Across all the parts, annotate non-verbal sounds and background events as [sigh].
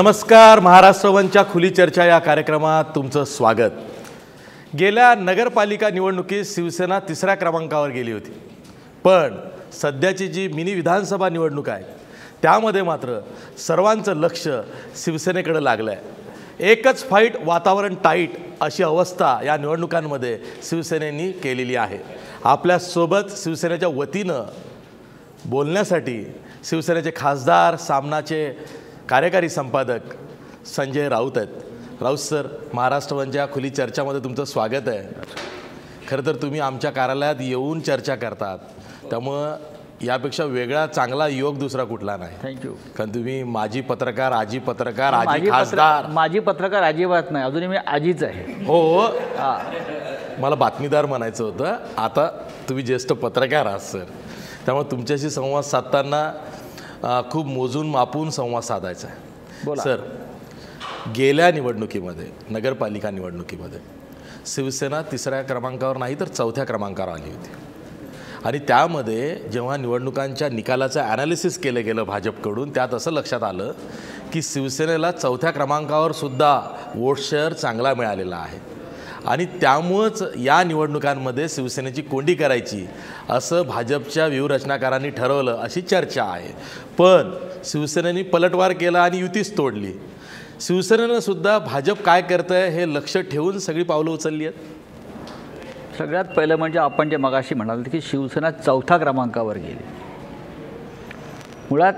नमस्कार महाराष्ट्रवनच्या खुली चर्चा या कार्यक्रमात तुमचं स्वागत. गेल्या नगरपालिका निवडणुकीत शिवसेना तिसऱ्या क्रमांकावर गेली होती. पण सध्याची जी मिनी विधानसभा निवडणूक आहे त्यामध्ये मात्र सर्वांचं लक्ष शिवसेनेकडे लागलं आहे एकच फाईट वातावरण टाईट अशी अवस्था या निवडणुकांमध्ये शिवसेनेनी केलेली आहे. आपल्यासोबत शिवसेनेच्या वतीनं बोलण्यासाठी शिवसेनेचे खासदार सामनाचे कार्यकारी संपादक संजय राऊत आहेत. राऊत सर महाराष्ट्रवनच्या खुली चर्चामध्ये तुमचं स्वागत आहे. खरं तर तुम्ही आमच्या कार्यालयात येऊन चर्चा करतात. त्यामुळं यापेक्षा वेगळा चांगला योग दुसरा कुठला नाही. थँक्यू कारण तुम्ही माजी पत्रकार आजी पत्रकार आजी माझी खासदार. माझी पत्रकार अजिबात नाही. अजूनही मी आजीच आहे. हो. हा. मला बातमीदार म्हणायचं होतं. आता तुम्ही ज्येष्ठ पत्रकार आहात सर. त्यामुळे तुमच्याशी संवाद साधताना खूप मोजून मापून संवाद साधायचा आहे. बोला. सर गेल्या निवडणुकीमध्ये नगरपालिका निवडणुकीमध्ये शिवसेना तिसऱ्या क्रमांकावर नाही तर चौथ्या क्रमांकावर आली होती. आणि त्यामध्ये जेव्हा निवडणुकांच्या निकालाचं ॲनालिसिस केलं गेलं भाजपकडून त्यात असं लक्षात आलं की शिवसेनेला चौथ्या क्रमांकावर सुद्धा वोट शेअर चांगला मिळालेला आहे. आणि त्यामुळंच या निवडणुकांमध्ये शिवसेनेची कोंडी करायची असं भाजपच्या व्यूहरचनाकारांनी ठरवलं अशी चर्चा आहे. पण शिवसेनेने पलटवार केला आणि युतीच तोडली. शिवसेनेनं सुद्धा भाजप काय करतं आहे हे लक्ष ठेवून सगळी पावलं उचलली आहेत. सगळ्यात पहिलं म्हणजे आपण जे मगाशी म्हणाल की शिवसेना चौथ्या क्रमांकावर गेली. मुळात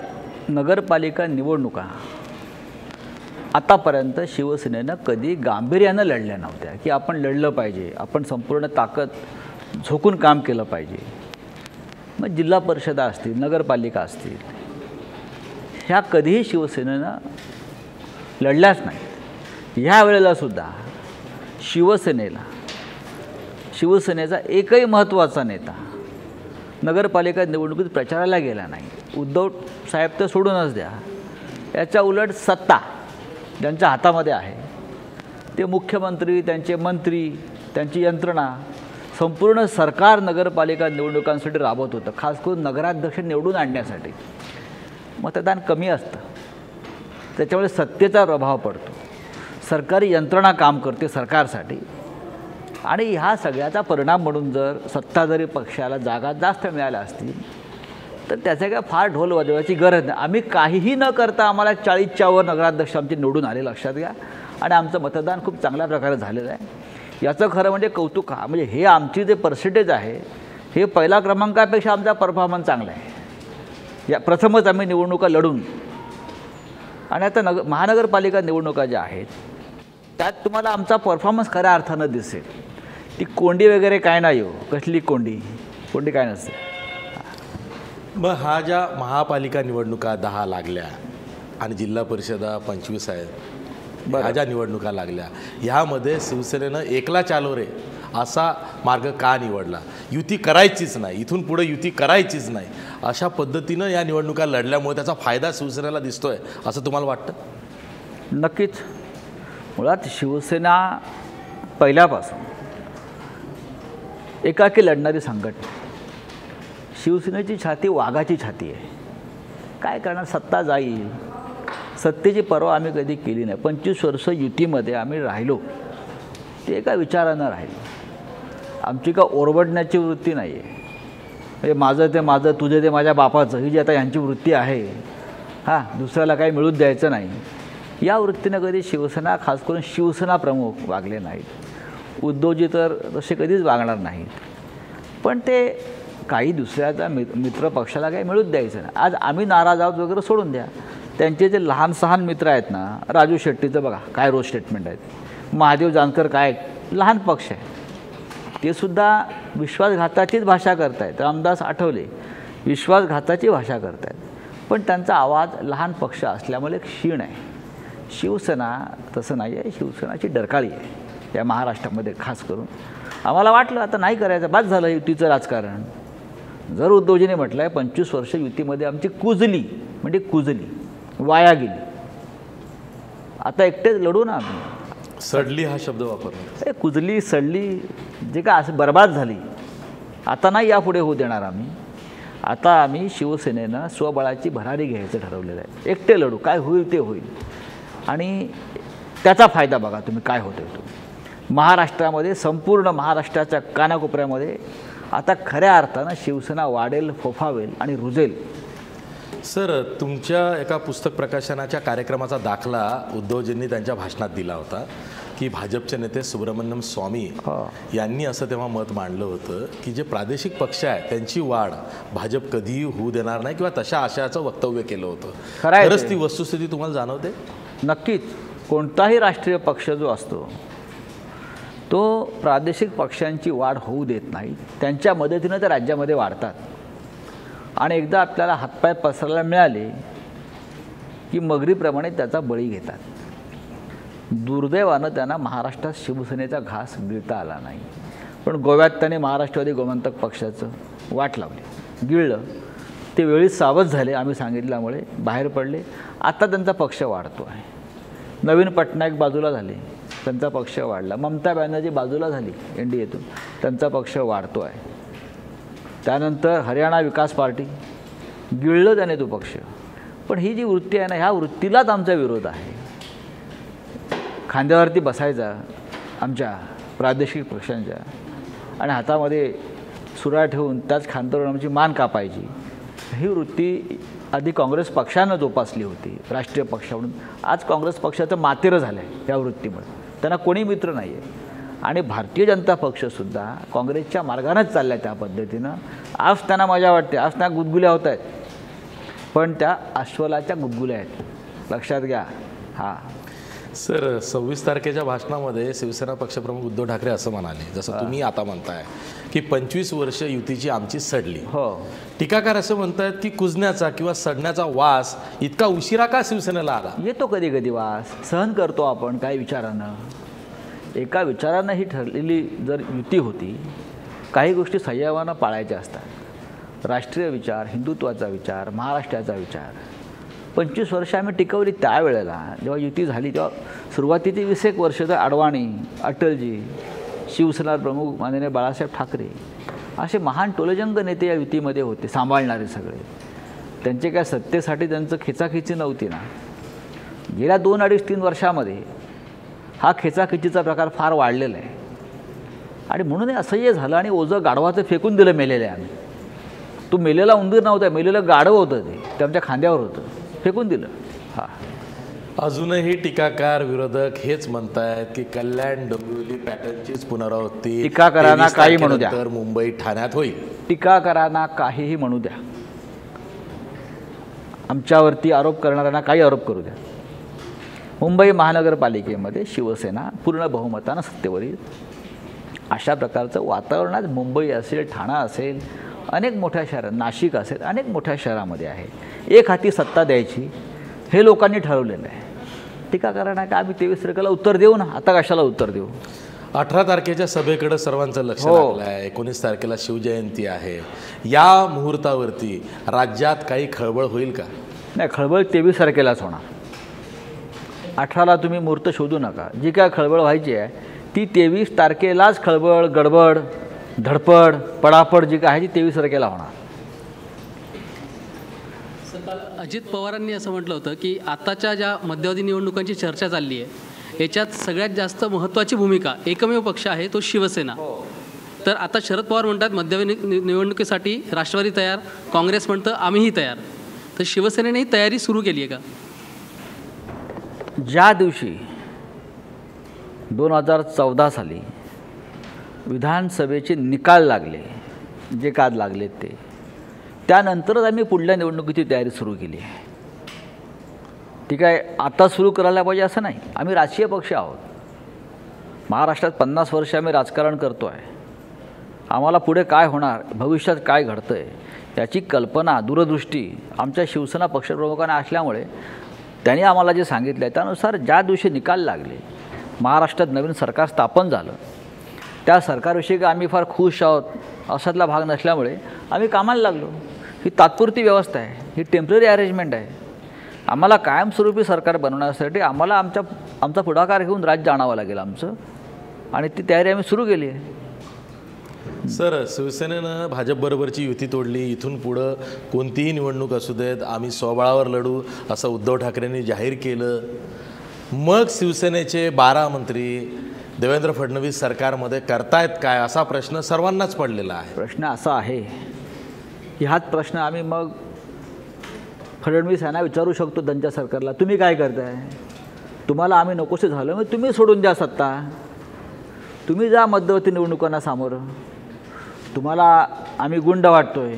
नगरपालिका निवडणुका आतापर्यंत शिवसेनेनं कधी गांभीर्यानं लढल्या नव्हत्या की आपण लढलं पाहिजे आपण संपूर्ण ताकद झोकून काम केलं पाहिजे. मग जिल्हा परिषदा असतील नगरपालिका असतील ह्या कधीही शिवसेनेनं लढल्याच नाहीत. ह्या वेळेला सुद्धा शिवसेनेला शिवसेनेचा एकही महत्त्वाचा नेता नगरपालिका निवडणुकीत प्रचाराला गेला नाही. उद्धव साहेब तर सोडूनच द्या. याच्या उलट सत्ता ज्यांच्या हातामध्ये आहे ते मुख्यमंत्री त्यांचे मंत्री त्यांची यंत्रणा संपूर्ण सरकार नगरपालिका निवडणुकांसाठी राबवत होतं. खास करून नगराध्यक्ष निवडून आणण्यासाठी. मतदान कमी असतं. त्याच्यामुळे सत्तेचा प्रभाव पडतो. सरकारी यंत्रणा काम करते सरकारसाठी. आणि ह्या सगळ्याचा परिणाम म्हणून जर सत्ताधारी पक्षाला जागा जास्त मिळाल्या असतील तर त्याचा काय फार ढोल वाजवायची गरज नाही. आम्ही काहीही न करता आम्हाला चाळीसच्यावर नगराध्यक्ष आमचे निवडून आले लक्षात घ्या. आणि आमचं मतदान खूप चांगल्या प्रकारे झालेलं आहे. याचं खरं म्हणजे कौतुक हा म्हणजे हे आमची जे पर्सेंटेज आहे हे पहिल्या क्रमांकापेक्षा आमचा परफॉर्मन्स चांगला आहे. या प्रथमच आम्ही निवडणुका लढून आणि आता नग महानगरपालिका निवडणुका ज्या आहेत त्यात तुम्हाला आमचा परफॉर्मन्स खऱ्या अर्थानं दिसेल. ती कोंडी वगैरे काय नाही हो. कसली कोंडी? कोंडी काय नसते. मग हा ज्या महापालिका निवडणुका दहा लागल्या आणि जिल्हा परिषदा पंचवीस आहेत ह्या ज्या निवडणुका लागल्या ह्यामध्ये शिवसेनेनं एकला चालो रे असा मार्ग का निवडला? युती करायचीच नाही. इथून पुढे युती करायचीच नाही. अशा पद्धतीनं या निवडणुका लढल्यामुळे त्याचा फायदा शिवसेनेला दिसतोय असं तुम्हाला वाटतं? नक्कीच. मुळात शिवसेना पहिल्यापासून एकाकी लढणारी संघटना शिवसेनेची छाती वाघाची छाती आहे. काय करणार? सत्ता जाईल. सत्तेची पर्वा आम्ही कधी केली नाही. पंचवीस वर्ष युतीमध्ये आम्ही राहिलो. ते एका विचारानं राहिलो. आमची का ओरबडण्याची वृत्ती नाही आहे म्हणजे माझं ते माझं तुझं ते माझ्या बापाचं ही जी आता यांची वृत्ती आहे हां दुसऱ्याला काही मिळून द्यायचं नाही. या वृत्तीनं कधी शिवसेना खास करून शिवसेना प्रमुख वागले नाहीत. उद्धवजी तर तसे कधीच वागणार नाहीत. पण ते काही दुसऱ्याचा मित्र मित्र पक्षाला काही मिळूच द्यायचं नाही. आज आम्ही नाराज आहोत वगैरे सोडून द्या. त्यांचे जे लहान सहान मित्र आहेत ना राजू शेट्टीचं बघा काय रोज स्टेटमेंट आहेत. महादेव जानकर काय लहान पक्ष आहे. ते सुद्धा विश्वासघाताचीच भाषा करतायत. रामदास आठवले विश्वासघाताची भाषा करतायत. पण त्यांचा आवाज लहान पक्ष असल्यामुळे एक क्षीण आहे. शिवसेना तसं नाही आहे शिवसेनाची डरकाळी आहे या महाराष्ट्रामध्ये खास करून. आम्हाला वाटलं आता नाही करायचं बाद झालं युतीचं राजकारण. जर उद्धवजीने म्हटलं आहे पंचवीस वर्ष युतीमध्ये आमची कुजली म्हणजे कुजली वाया गेली. आता एकटेच लढू ना आम्ही. सडली हा शब्द वापरला. ए कुजली सडली जे काय असं बरबाद झाली आता नाही यापुढे होऊ देणार आम्ही. आता आम्ही शिवसेनेनं स्वबळाची भरारी घ्यायचं ठरवलेलं आहे. एकटे लढू काय होईल ते होईल. आणि त्याचा फायदा बघा तुम्ही काय होतो तो. महाराष्ट्रामध्ये संपूर्ण महाराष्ट्राच्या कानाकोपऱ्यामध्ये आता खऱ्या अर्थानं शिवसेना वाढेल फोफावेल आणि रुजेल. सर तुमच्या एका पुस्तक प्रकाशनाच्या कार्यक्रमाचा दाखला उद्धवजींनी त्यांच्या भाषणात दिला होता की भाजपचे नेते सुब्रमण्यम स्वामी. यांनी असं तेव्हा मत मांडलं होतं की जे प्रादेशिक पक्ष आहे त्यांची वाढ भाजप कधीही होऊ देणार नाही किंवा तशा आशयाचं वक्तव्य केलं होतं. खरंच ते. ती वस्तुस्थिती तुम्हाला जाणवते? नक्कीच. कोणताही राष्ट्रीय पक्ष जो असतो तो प्रादेशिक पक्षांची वाढ होऊ देत नाही. त्यांच्या मदतीनं ते राज्यामध्ये वाढतात. आणि एकदा आपल्याला हातपाय पसरायला मिळाले की मगरीप्रमाणे त्याचा बळी घेतात. दुर्दैवानं त्यांना महाराष्ट्रात शिवसेनेचा घास गिळता आला नाही. पण गोव्यात त्याने महाराष्ट्रवादी गोमंतक पक्षाचं वाट लावली. गिळलं. ते वेळीच सावध झाले आम्ही सांगितल्यामुळे. बाहेर पडले. आता त्यांचा पक्ष वाढतो आहे. नवीन पटनायक बाजूला झाले. त्यांचा पक्ष वाढला. ममता बॅनर्जी बाजूला झाली एन डी एतून. त्यांचा पक्ष वाढतो आहे. त्यानंतर हरियाणा विकास पार्टी गिळलं त्याने तो पक्ष पण ही जी वृत्ती आहे ना ह्या वृत्तीलाच आमचा विरोध आहे. खांद्यावरती बसायचा आमच्या प्रादेशिक पक्षांच्या आणि हातामध्ये सुरा ठेवून त्याच खांद्यावर आमची मान कापायची. ही वृत्ती आधी काँग्रेस पक्षानं जोपासली होती राष्ट्रीय पक्ष म्हणून. आज काँग्रेस पक्षाचं मातेरं झालं आहे या वृत्तीमुळे. त्यांना कोणी मित्र नाही आहे आणि भारतीय जनता पक्षसुद्धा काँग्रेसच्या मार्गानेच चालला आहे त्या पद्धतीनं. आज त्यांना मजा वाटते. आज त्या गुदगुल्या होत आहेत. पण त्या अस्वलाच्या गुदगुल्या आहेत. लक्षात घ्या. हां. सर सव्वीस तारखेच्या भाषणामध्ये शिवसेना पक्षप्रमुख उद्धव ठाकरे असं म्हणाले. जसं तुम्ही आता म्हणताय की पंचवीस वर्ष युतीची आमची सडली. हो. टीकाकार असं म्हणतायत की कुजण्याचा किंवा सडण्याचा वास इतका उशिरा का शिवसेनेला आला? येतो कधी कधी वास. सहन करतो आपण काही विचारानं. एका विचारानं ही ठरलेली जर युती होती काही गोष्टी संयमानं पाळायच्या असतात. राष्ट्रीय विचार हिंदुत्वाचा विचार महाराष्ट्राचा विचार. पंचवीस वर्ष आम्ही टिकवली त्यावेळेला जेव्हा युती झाली तेव्हा सुरुवातीची वीस एक वर्ष तर अडवाणी अटलजी शिवसेना प्रमुख माननीय बाळासाहेब ठाकरे असे महान टोलजंग नेते या युतीमध्ये होते सांभाळणारे सगळे. त्यांचे काय सत्तेसाठी त्यांचं खेचाखेची नव्हती ना. गेल्या दोन अडीच तीन वर्षामध्ये हा खेचाखेचीचा प्रकार फार वाढलेला आहे. आणि म्हणून हे असह्य झालं आणि ओझं गाढवाचं फेकून दिलं मेलेलं आहे आम्ही. तो मेलेला उंदीर नव्हता मेलेलं गाढव होतं ते ते आमच्या खांद्यावर होतं. फेकून दिलं. हां. अजूनही टीकाकार विरोधक हेच म्हणतायत की कल्याण डोंबिवली पॅटर्नचीच पुनरावृत्ती टीकाकारांना 23 काही म्हणू द्या. तारखेनंतर मुंबई ठाण्यात होईल. टीकाकारांना काहीही म्हणू द्या. आमच्यावरती आरोप करणाऱ्यांना काही आरोप करू द्या. मुंबई महानगरपालिकेमध्ये शिवसेना पूर्ण बहुमतानं सत्तेवर येईल अशा प्रकारचं वातावरण आज मुंबई असेल ठाणा असेल अनेक मोठ्या शहरात नाशिक असेल अनेक मोठ्या शहरामध्ये आहे. एक हाती सत्ता द्यायची हे लोकांनी ठरवलेलं आहे. टीकाकारांना का? आम्ही तेवीस तारखेला उत्तर देऊ ना? आता कशाला उत्तर देऊ? अठरा तारखेच्या सभेकडे सर्वांचं लक्ष हो. लागलं आहे. एकोणीस तारखेला शिवजयंती आहे. या मुहूर्तावरती राज्यात काही खळबळ होईल का? नाही खळबळ तेवीस तारखेलाच होणार. अठराला तुम्ही मुहूर्त शोधू नका. जी काय खळबळ व्हायची आहे ती तेवीस तारखेलाच खळबळ गडबड धडपड पडापड जी काय आहे ती तेवीस तारखेला होणार. अजित पवारांनी असं म्हटलं होतं की आताच्या ज्या मध्यावधी निवडणुकांची चर्चा चालली आहे याच्यात सगळ्यात जास्त महत्त्वाची भूमिका एकमेव पक्ष आहे तो शिवसेना. तर आता शरद पवार म्हणतात मध्यावधी निवडणुकीसाठी राष्ट्रवादी तयार काँग्रेस म्हणतं आम्हीही तयार. तर शिवसेनेने ही तयारी सुरू केली आहे का? ज्या दिवशी दोन हजार चौदा साली विधानसभेचे निकाल लागले जे काद लागले ते त्यानंतरच आम्ही पुढल्या निवडणुकीची तयारी सुरू केली आहे. ती काय आता सुरू करायला पाहिजे असं नाही. आम्ही राजकीय पक्ष आहोत. महाराष्ट्रात पन्नास वर्ष आम्ही राजकारण करतो आहे आम्हाला पुढे काय होणार भविष्यात काय घडतं आहे याची कल्पना दूरदृष्टी आमच्या शिवसेना पक्षप्रमुखांना असल्यामुळे त्यांनी आम्हाला जे सांगितलं आहे त्यानुसार ज्या दिवशी निकाल लागले महाराष्ट्रात नवीन सरकार स्थापन झालं त्या सरकारविषयी आम्ही फार खुश आहोत. अशातला भाग नसल्यामुळे आम्ही कामाला लागलो. ही तात्पुरती व्यवस्था आहे ही टेंपररी अरेंजमेंट आहे. आम्हाला कायमस्वरूपी सरकार बनवण्यासाठी आम्हाला आमच्या आमचा पुढाकार घेऊन राज्य आणावं लागेल आमचं. आणि ती तयारी आम्ही सुरू केली आहे. सर शिवसेनेनं भाजपबरोबरची युती तोडली इथून पुढं कोणतीही निवडणूक असू देत आम्ही स्वबळावर लढू असं उद्धव ठाकरेंनी जाहीर केलं. मग शिवसेनेचे बारा मंत्री देवेंद्र फडणवीस सरकारमध्ये करतायत काय असा प्रश्न सर्वांनाच पडलेला आहे. प्रश्न असा आहे की हाच प्रश्न आम्ही मग फडणवीस यांना विचारू शकतो त्यांच्या सरकारला. तुम्ही काय करताय? तुम्हाला आम्ही नकोसे झालो मग तुम्ही सोडून द्या सत्ता. तुम्ही जा मध्यवर्ती निवडणुकांना सामोरं. तुम्हाला आम्ही गुंड वाटतो आहे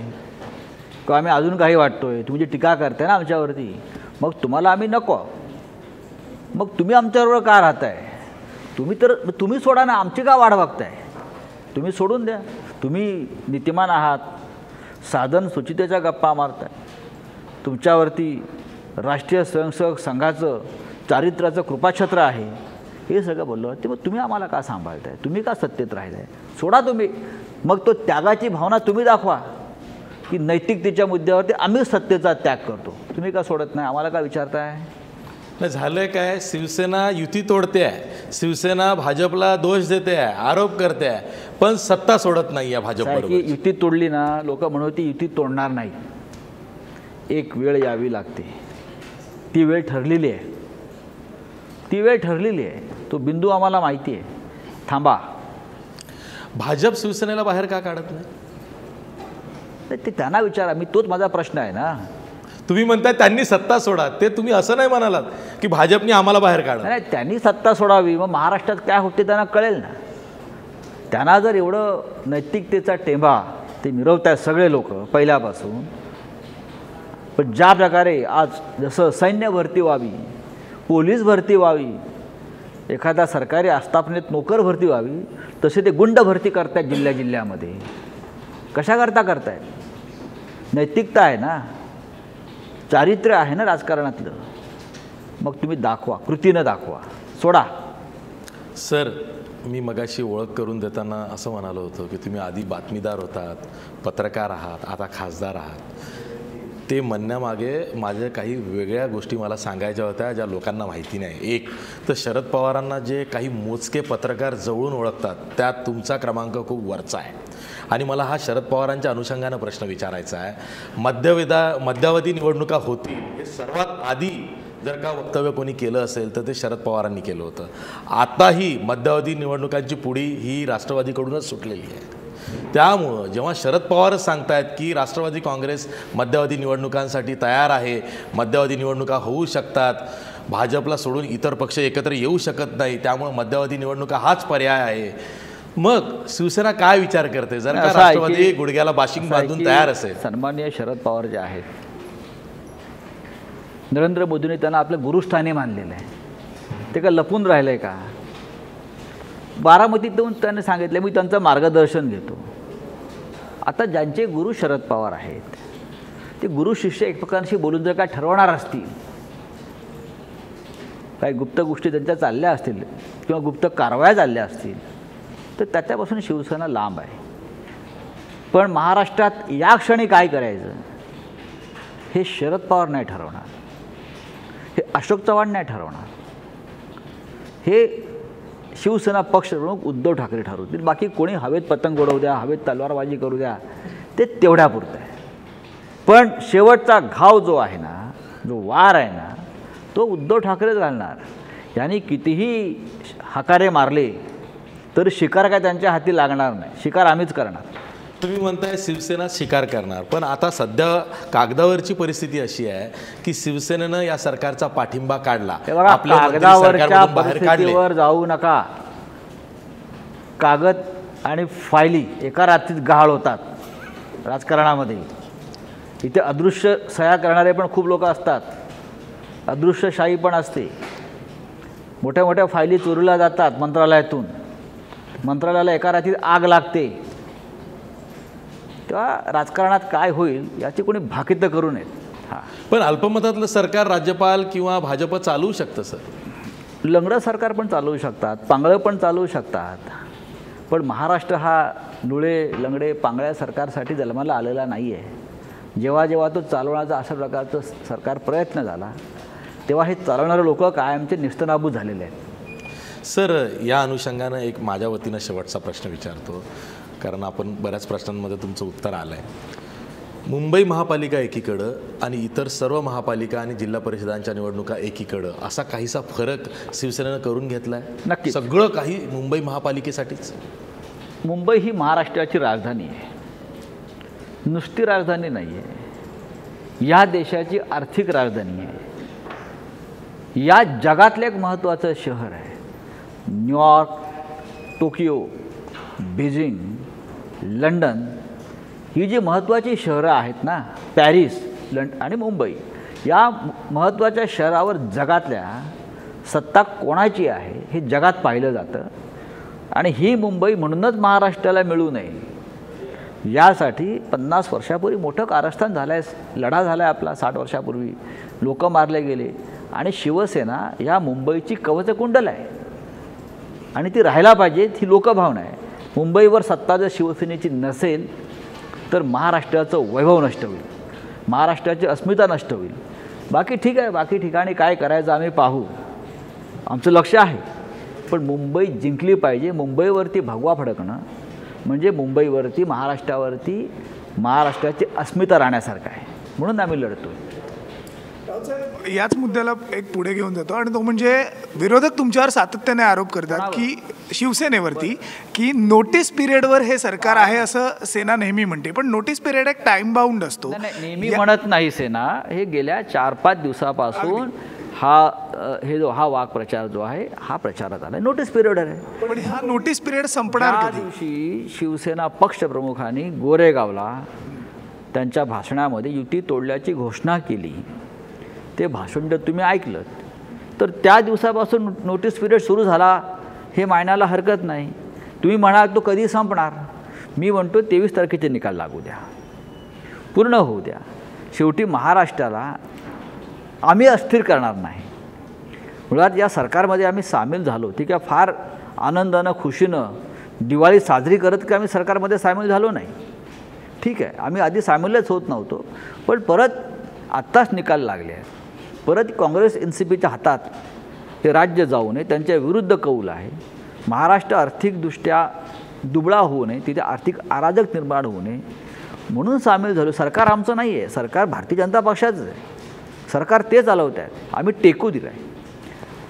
किंवा आम्ही अजून काही वाटतोय. तुम्ही जी टीका करताय ना आमच्यावरती मग तुम्हाला आम्ही नको. मग तुम्ही आमच्याबरोबर का राहताय? तुम्ही तर तुम्ही सोडा ना आमची का वाढ बघताय? तुम्ही सोडून द्या. तुम्ही नीतिमान आहात. साधन सुचितेच्या गप्पा मारताय. तुमच्यावरती राष्ट्रीय स्वयंसेवक संघाचं चारित्र्याचं कृपाछत्र आहे. हे सगळं बोललं. ते मग तुम्ही आम्हाला का सांभाळताय? तुम्ही का सत्तेत राहिलाय? सोडा तुम्ही. मग तो त्यागाची भावना तुम्ही दाखवा की नैतिकतेच्या मुद्द्यावरती आम्ही सत्तेचा त्याग करतो. तुम्ही का सोडत नाही? आम्हाला का विचारताय? नाही झालंय काय? शिवसेना युती तोडते आहे शिवसेना भाजपला दोष देते आहे आरोप करते आहे पण सत्ता सोडत नाही आहे की भाजपबरोबर युती तोडली ना लोक म्हणत होती युती तोडणार नाही. एक वेळ यावी लागते. ती वेळ ठरलेली आहे. ती वेळ ठरलेली आहे. तो बिंदू आम्हाला माहिती आहे. थांबा. भाजप शिवसेनेला बाहेर का काढत नाही? ते त्यांना विचारा. मी तोच माझा प्रश्न आहे ना. तुम्ही म्हणताय त्यांनी सत्ता सोडा. ते तुम्ही असं नाही म्हणालात की भाजपने आम्हाला बाहेर काढा नाही त्यांनी सत्ता सोडावी. मग महाराष्ट्रात काय होते त्यांना कळेल ना. त्यांना जर एवढं नैतिकतेचा टेंबा ते मिरवत आहेत सगळे लोक पहिल्यापासून पण ज्या प्रकारे आज जसं सैन्य भरती व्हावी पोलीस भरती व्हावी एखादा सरकारी आस्थापनेत नोकर भरती व्हावी तसे ते गुंड भरती करतायत जिल्ह्या जिल्ह्यामध्ये. कशाकरता करतायत? नैतिकता आहे ना. चारित्र्य आहे ना राजकारणातलं. मग तुम्ही दाखवा कृतीनं दाखवा. सोडा. सर मी मगाशी ओळख करून देताना असं म्हणालो होतो की तुम्ही आधी बातमीदार होतात पत्रकार आहात आता खासदार आहात. ते म्हणण्यामागे माझ्या काही वेगळ्या गोष्टी मला सांगायच्या होत्या ज्या लोकांना माहिती नाही. एक तर शरद पवारांना जे काही मोजके पत्रकार जवळून ओळखतात त्यात तुमचा क्रमांक खूप वरचा आहे. आणि मला हा शरद पवारांच्या अनुषंगानं प्रश्न विचारायचा आहे. मध्यविधा मध्यावधी निवडणुका होतील हे सर्वात आधी जर का वक्तव्य कोणी केलं असेल तर ते शरद पवारांनी केलं होतं. आताही मध्यावधी निवडणुकांची पुढी ही राष्ट्रवादीकडूनच सुटलेली आहे. त्यामुळं जेव्हा शरद पवारच सांगतायत की राष्ट्रवादी काँग्रेस मध्यावधी निवडणुकांसाठी तयार आहे मध्यावधी निवडणुका होऊ शकतात भाजपला सोडून इतर पक्ष एकत्र येऊ शकत नाही त्यामुळं मध्यावधी निवडणुका हाच पर्याय आहे. मग शिवसेना काय विचार करते? जर का राष्ट्रवादी गुडघ्याला बाशिंग बांधून तयार असेल. सन्माननीय शरद पवार जे आहेत नरेंद्र मोदींनी त्यांना आपलं गुरुस्थानी मानलेलं आहे. ते का लपून राहिलं आहे का? बारामतीत येऊन त्यांनी सांगितलं मी त्यांचं मार्गदर्शन घेतो. आता ज्यांचे गुरु शरद पवार आहेत ते गुरु शिष्य एकमेकांशी बोलून जर काय ठरवणार असतील काही गुप्त गोष्टी त्यांच्या चालल्या असतील किंवा गुप्त कारवाया चालल्या असतील तर त्याच्यापासून शिवसेना लांब आहे. पण महाराष्ट्रात या क्षणी काय करायचं? हे शरद पवार नाही ठरवणार. हे अशोक चव्हाण नाही ठरवणार. हे शिवसेना पक्षप्रमुख उद्धव ठाकरे ठरवतील. बाकी कोणी हवेत पतंग उडवू द्या हवेत तलवारबाजी करू द्या ते तेवढ्यापुरतं आहे. पण शेवटचा घाव जो आहे ना जो वार आहे ना तो उद्धव ठाकरेच घालणार. यांनी कितीही हकारे मारले तर शिकार काय त्यांच्या हाती लागणार नाही. शिकार आम्हीच करणार. तुम्ही म्हणताय शिवसेना स्वीकार करणार पण आता सध्या कागदावरची परिस्थिती अशी आहे की शिवसेनेनं या सरकारचा पाठिंबा काढला. बघा आपले मंत्री कागदावरच्या सरकारमधून बाहेर काढले. परिस्थितीवर जाऊ नका. कागद आणि फायली एका रात्रीत गहाळ होतात राजकारणामध्ये. इथे अदृश्य सह्या करणारे पण खूप लोक असतात. अदृश्यशाही पण असते. मोठ्या मोठ्या फायली चोरीला जातात मंत्रालयातून. मंत्रालयाला एका रात्रीत आग लागते. तेव्हा राजकारणात काय होईल याची कोणी भाकितं करू नयेत हां. पण अल्पमतातलं सरकार राज्यपाल किंवा भाजप चालवू शकतं सर? लंगडं सरकार पण चालवू शकतात पांगळं पण चालवू शकतात. पण महाराष्ट्र हा लुळे लंगडे पांगळ्या सरकारसाठी जन्माला आलेला नाही आहे जेव्हा जेव्हा तो चालवण्याचा अशा प्रकारचं सरकार प्रयत्न झाला तेव्हा हे चालवणारे लोक कायमचे निस्तनाबूत झालेले आहेत. सर या अनुषंगानं एक माझ्या वतीनं शेवटचा प्रश्न विचारतो. कारण आपण बऱ्याच प्रश्नांमध्ये तुमचं उत्तर आलं आहे मुंबई महापालिका एकीकडं आणि इतर सर्व महापालिका आणि जिल्हा परिषदांच्या निवडणुका एकीकडं असा काहीसा फरक शिवसेनेनं करून घेतला आहे नक्कीच. सगळं काही मुंबई महापालिकेसाठीच? मुंबई ही महाराष्ट्राची राजधानी आहे. नुसती राजधानी नाही आहे या देशाची आर्थिक राजधानी आहे. या जगातलं एक महत्त्वाचं शहर आहे. New York Tokyo Beijing London ही जी महत्त्वाची शहरं आहेत ना पॅरिस लंड आणि मुंबई या महत्त्वाच्या शहरावर जगातल्या सत्ता कोणाची आहे हे जगात पाहिलं जातं. आणि ही मुंबई म्हणूनच महाराष्ट्राला मिळू नये. यासाठी पन्नास वर्षापूर्वी मोठं कारस्थान झालं आहे लढा झाला आहे आपला साठ वर्षापूर्वी. लोक मारले गेले. आणि शिवसेना या मुंबईची कवचकुंडल आहे. आणि ती राहायला पाहिजे ही लोकभावना आहे. मुंबईवर सत्ता जर शिवसेनेची नसेल तर महाराष्ट्राचं वैभव नष्ट होईल. महाराष्ट्राची अस्मिता नष्ट होईल. बाकी ठीक आहे बाकी ठिकाणी काय करायचं आम्ही पाहू. आमचं लक्ष आहे. पण मुंबई जिंकली पाहिजे. मुंबईवरती भगवा फडकणं म्हणजे मुंबईवरती महाराष्ट्रावरती महाराष्ट्राची अस्मिता राहण्यासारखं आहे. म्हणून आम्ही लढतो याच मुद्द्याला एक पुढे घेऊन जातो आणि तो म्हणजे विरोधक तुमच्यावर सातत्याने आरोप करतात की शिवसेनेवरती की नोटीस पिरियडवर हे सरकार आहे असं सेना नेहमी म्हणते. पण नोटीस पिरियड एक टाइम बाउंड असतो. नाही, नाही, नेहमी म्हणत नाही सेना. हे गेल्या चार पाच दिवसापासून हा हे जो हा वाक प्रचार जो आहे हा प्रचारात आला नोटीस पिरियड आहे. पण हा नोटीस पिरियड संपणार त्या दिवशी शिवसेना पक्षप्रमुखांनी गोरेगावला त्यांच्या भाषणामध्ये युती तोडल्याची घोषणा केली. ते भाषण जर तुम्ही ऐकलं तर त्या दिवसापासून नोटीस पिरियड सुरू झाला हे मायनाला हरकत नाही. तुम्ही म्हणाल तो कधी संपणार? मी म्हणतो तेवीस तारखेचे निकाल लागू द्या. पूर्ण होऊ द्या. शेवटी महाराष्ट्राला आम्ही अस्थिर करणार नाही. मुळात या सरकारमध्ये आम्ही सामील झालो ती काय फार आनंदानं खुशीनं दिवाळी साजरी करत की आम्ही सरकारमध्ये सामील झालो नाही? ठीक आहे आम्ही आधी सामीलच होत नव्हतो पण परत आत्ताच निकाल लागले आहेत. परत काँग्रेस एन सी पीच्या हातात हे राज्य जाऊ नये त्यांच्या विरुद्ध कौल आहे. महाराष्ट्र आर्थिकदृष्ट्या दुबळा होऊ नये तिथे आर्थिक अराजक निर्माण होऊ नये. म्हणून सामील झालो. सरकार आमचं नाही आहे सरकार भारतीय जनता पक्षाचं आहे. सरकार ते चालवत आहेत आम्ही टेकू दिलं आहे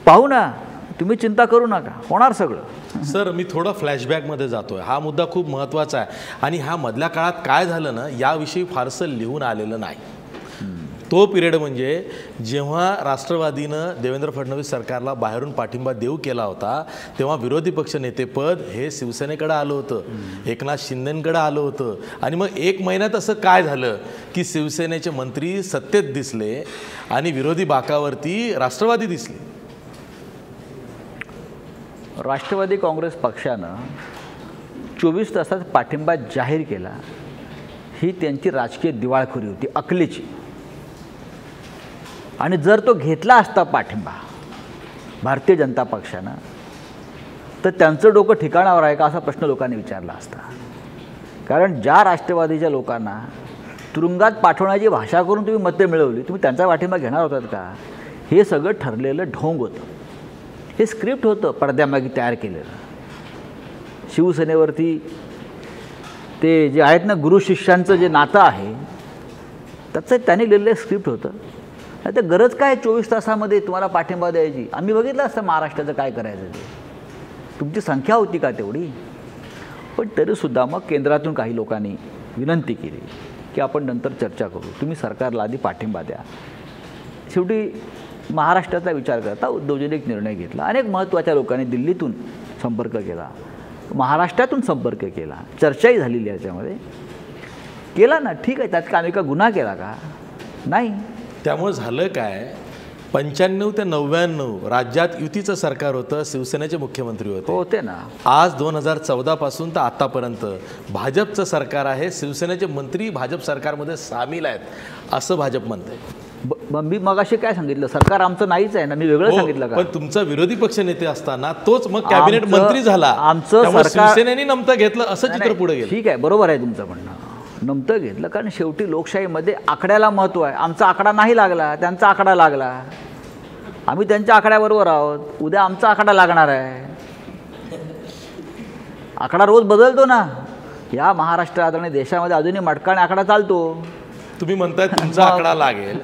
पाहू ना तुम्ही चिंता करू नका. होणार सगळं. सर मी थोडं फ्लॅशबॅकमध्ये जातोय. हा मुद्दा खूप महत्त्वाचा आहे. आणि ह्या मधल्या काळात काय झालं ना याविषयी फारसं लिहून आलेलं नाही. तो पिरियड म्हणजे जेव्हा राष्ट्रवादीनं देवेंद्र फडणवीस सरकारला बाहेरून पाठिंबा देऊ केला होता तेव्हा विरोधी पक्षनेतेपद हे शिवसेनेकडे आलं होतं एकनाथ शिंदेकडे आलं होतं. आणि मग एक महिन्यात असं काय झालं की शिवसेनेचे मंत्री सत्तेत दिसले आणि विरोधी बाकावरती राष्ट्रवादी दिसले? राष्ट्रवादी काँग्रेस पक्षानं चोवीस तासात पाठिंबा जाहीर केला. ही त्यांची राजकीय दिवाळखोरी होती अकलीची. आणि जर तो घेतला असता पाठिंबा भारतीय जनता पक्षानं तर त्यांचं डोकं ठिकाणावर आहे का असा प्रश्न लोकांनी विचारला असता. कारण ज्या राष्ट्रवादीच्या लोकांना तुरुंगात पाठवण्याची भाषा करून तुम्ही मतं मिळवली तुम्ही त्यांचा पाठिंबा घेणार होतात का? हे सगळं ठरलेलं ढोंग होतं. हे स्क्रिप्ट होतं पडद्यामागे तयार केलेलं. शिवसेनेवरती ते जे आहेत ना गुरु शिष्यांचं जे नातं आहे त्याचं त्यांनी लिहिलेलं स्क्रिप्ट होतं. तर गरज काय चोवीस तासामध्ये तुम्हाला पाठिंबा द्यायची? आम्ही बघितलं असतं महाराष्ट्राचं काय करायचं ते. तुमची संख्या होती का तेवढी? पण तरीसुद्धा मग केंद्रातून काही लोकांनी विनंती केली की आपण नंतर चर्चा करू. तुम्ही सरकारला आधी पाठिंबा द्या. शेवटी महाराष्ट्राचा विचार करता उद्धवजीने एक निर्णय घेतला. अनेक महत्त्वाच्या लोकांनी दिल्लीतून संपर्क केला. महाराष्ट्रातून संपर्क केला. चर्चाही झालेली आहे याच्यामध्ये. केला ना? ठीक आहे. त्यात का आम्ही का गुन्हा केला का? नाही. त्यामुळे झालं काय? पंच्याण्णव ते नव्याण्णव राज्यात युतीचं सरकार होतं शिवसेनेचे मुख्यमंत्री होते. होते ना. आज दोन हजार चौदापासून तर आतापर्यंत भाजपचं सरकार आहे शिवसेनेचे मंत्री भाजप सरकारमध्ये सामील आहेत असं भाजप म्हणते ब- ब- मी मगाशी काय सांगितलं? सरकार आमचं नाहीच आहे ना. मी वेगळं सांगितलं का? हो, पण तुमचा विरोधी पक्ष नेते असताना तोच मग कॅबिनेट मंत्री झाला. आमचं शिवसेनेने नमतं घेतलं असं चित्र पुढे गेलं. ठीक आहे बरोबर आहे तुमचं म्हणणं. नमतं घेतलं कारण शेवटी लोकशाहीमध्ये आकड्याला महत्त्व आहे. आमचा आकडा नाही लागला त्यांचा आकडा लागला. आम्ही त्यांच्या आकड्याबरोबर आहोत. उद्या आमचा आकडा लागणार आहे. आकडा रोज बदलतो ना. या महाराष्ट्रात आणि देशामध्ये अजूनही मटकाने आकडा चालतो. तुम्ही म्हणताय तुमचा आकडा लागेल.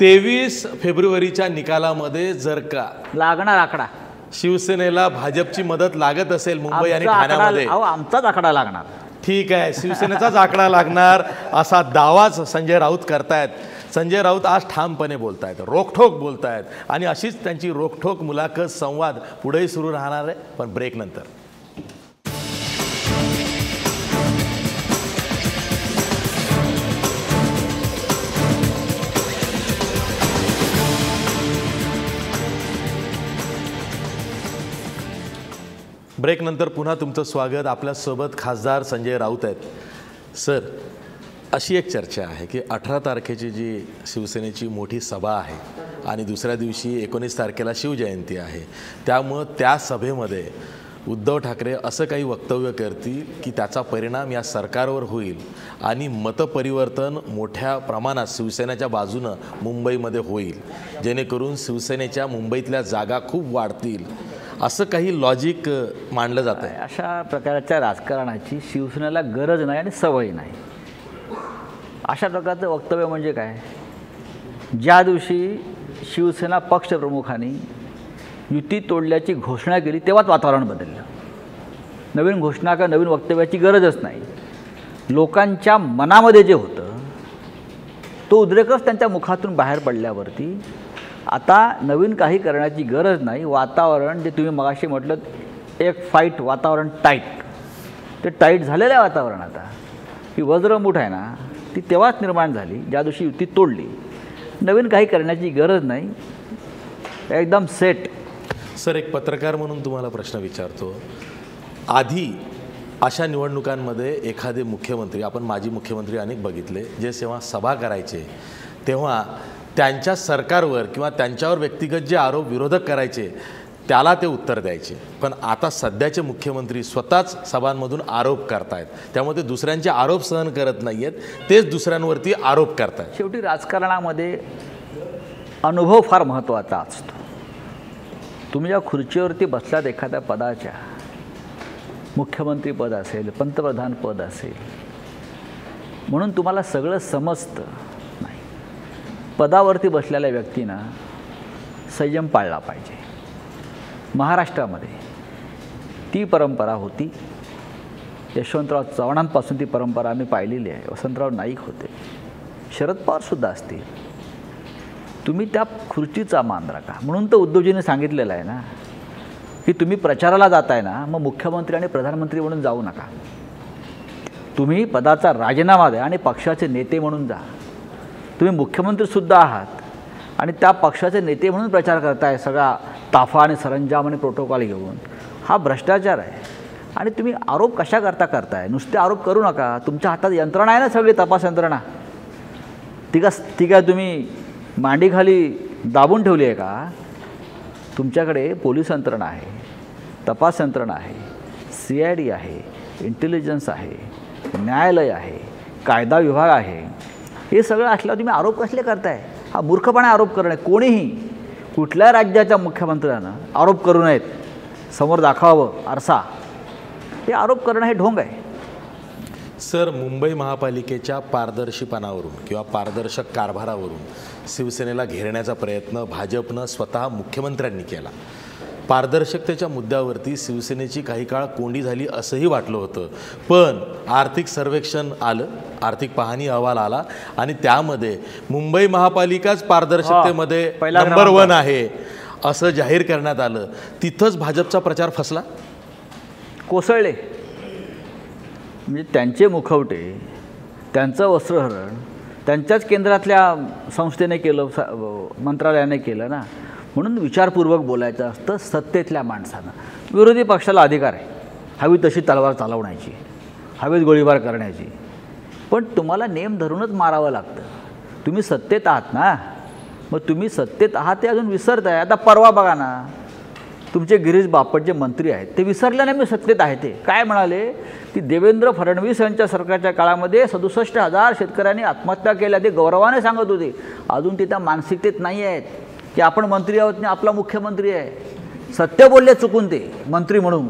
तेवीस फेब्रुवारीच्या निकालामध्ये जर का लागणार आकडा. शिवसेनेला भाजपची मदत लागत असेल मुंबई आणि ठाण्यामध्ये अहो आमचाच आकडा लागणार. ठीक आहे शिवसेनेचाच आकडा लागणार असा दावाच संजय राऊत करतायत. संजय राऊत आज ठामपणे बोलत आहेत रोखठोक आहेत आणि अशीच त्यांची रोखठोक मुलाखत संवाद पुढेही सुरू राहणार आहे पण ब्रेकनंतर ब्रेकनंतर पुन्हा तुमचं स्वागत. आपल्यासोबत खासदार संजय राऊत आहेत. सर अशी एक चर्चा आहे की अठरा तारखेची जी शिवसेनेची मोठी सभा आहे आणि दुसऱ्या दिवशी एकोणीस तारखेला शिवजयंती आहे त्यामुळं त्या सभेमध्ये उद्धव ठाकरे असं काही वक्तव्य करतील की त्याचा परिणाम या सरकारवर होईल आणि मतपरिवर्तन मोठ्या प्रमाणात शिवसेनेच्या बाजूनं मुंबईमध्ये होईल. जेणेकरून शिवसेनेच्या मुंबईतल्या जागा खूप वाढतील. असं काही लॉजिक मांडलं जात आहे अशा प्रकारच्या राजकारणाची शिवसेनेला गरज नाही आणि सवय नाही. अशा प्रकारचं वक्तव्य म्हणजे काय? ज्या दिवशी शिवसेना पक्षप्रमुखांनी युती तोडल्याची घोषणा केली तेव्हाच वातावरण बदललं. नवीन घोषणा का नवीन वक्तव्याची गरजच नाही. लोकांच्या मनामध्ये जे होतं तो उद्रेकच त्यांच्या मुखातून बाहेर पडल्यावरती आता नवीन काही करण्याची गरज नाही. वातावरण जे तुम्ही मगाशी म्हटलं एक फाईट वातावरण टाईट ते टाईट झालेलं आहे वातावरण आता. ही वज्रमूठ आहे ना ती तेव्हाच निर्माण झाली ज्या दिवशी युती तोडली. नवीन काही करण्याची गरज नाही. एकदम सेट सर एक पत्रकार म्हणून तुम्हाला प्रश्न विचारतो. आधी अशा निवडणुकांमध्ये एखादे मुख्यमंत्री आपण माजी मुख्यमंत्री अनेक बघितले जे जेव्हा सभा करायचे तेव्हा त्यांच्या सरकारवर किंवा त्यांच्यावर व्यक्तिगत जे आरोप विरोधक करायचे त्याला ते उत्तर द्यायचे. पण आता सध्याचे मुख्यमंत्री स्वतःच सभांमधून आरोप करतायत. त्यामुळे ते दुसऱ्यांचे आरोप सहन करत नाही आहेत तेच दुसऱ्यांवरती आरोप करतायत. शेवटी राजकारणामध्ये अनुभव फार महत्त्वाचा असतो. तुम्ही ज्या खुर्चीवरती बसलात एखाद्या पदाच्या मुख्यमंत्री पद असेल पंतप्रधान पद असेल म्हणून तुम्हाला सगळं समजतं. पदावरती बसलेल्या व्यक्तीनं संयम पाळला पाहिजे. महाराष्ट्रामध्ये ती परंपरा होती. यशवंतराव चव्हाणांपासून ती परंपरा आम्ही पाहिलेली आहे. वसंतराव नाईक होते. शरद पवारसुद्धा असतील. तुम्ही त्या खुर्चीचा मान राखा. म्हणून तर उद्धवजीने सांगितलेलं आहे ना की तुम्ही प्रचाराला जाताय ना मग मुख्यमंत्री आणि प्रधानमंत्री म्हणून जाऊ नका. तुम्ही पदाचा राजीनामा द्या आणि पक्षाचे नेते म्हणून जा. तुम्ही मुख्यमंत्रीसुद्धा आहात. आणि त्या पक्षाचे नेते म्हणून प्रचार करताय सगळा ताफा आणि सरंजाम आणि प्रोटोकॉल घेऊन. हा भ्रष्टाचार आहे. आणि तुम्ही आरोप कशा करता करताय? नुसते आरोप करू नका. तुमच्या हातात यंत्रणा आहे ना सगळी तपास यंत्रणा. ती का ती काय तुम्ही मांडीखाली दाबून ठेवली आहे का? तुमच्याकडे पोलीस यंत्रणा आहे तपास यंत्रणा आहे सी आय डी आहे इंटेलिजन्स आहे न्यायालय आहे कायदा विभाग आहे हे सगळं असल्यावर तुम्ही आरोप कसले करताय? हा मूर्खपणे आरोप करणे. कोणीही कुठल्या राज्याच्या मुख्यमंत्र्यानं आरोप करू नयेत. समोर दाखवावं आरसा. हे आरोप करणं हे ढोंग आहे. सर मुंबई महापालिकेच्या पारदर्शीपणावरून किंवा पारदर्शक कारभारावरून शिवसेनेला घेरण्याचा प्रयत्न भाजपनं स्वतः मुख्यमंत्र्यांनी केला. पारदर्शकतेच्या मुद्द्यावरती शिवसेनेची काही काळ कोंडी झाली असंही वाटलं होतं. पण आर्थिक सर्वेक्षण आलं आर्थिक पाहणी अहवाल आला आणि त्यामध्ये मुंबई महापालिकाच पारदर्शकतेमध्ये पहिला नंबर. वन आहे असं जाहीर करण्यात आलं. तिथंच भाजपचा प्रचार फसला? कोसळले. म्हणजे त्यांचे मुखवटे त्यांचं वस्त्रहरण त्यांच्याच केंद्रातल्या संस्थेने केलं मंत्रालयाने केलं ना. म्हणून विचारपूर्वक बोलायचं असतं सत्तेतल्या माणसानं. विरोधी पक्षाला अधिकार आहे. हवी तशी तलवार चालवण्याची हवेत गोळीबार करण्याची. पण तुम्हाला नेम धरूनच मारावं लागतं. तुम्ही सत्तेत आहात ना? मग तुम्ही सत्तेत आहात ते अजून विसरताय. आता परवा बघा ना. तुमचे गिरीश बापट जे मंत्री आहेत ते विसरल्या नाही मी सत्तेत आहे ते. काय म्हणाले? की देवेंद्र फडणवीस यांच्या सरकारच्या काळामध्ये सदुसष्ट हजार शेतकऱ्यांनी आत्महत्या केल्या ते गौरवाने सांगत होते. अजून ते त्या मानसिकतेत नाही आहेत की आपण मंत्री आहोत आणि आपला मुख्यमंत्री आहे. सत्य बोलले चुकून ते मंत्री म्हणून.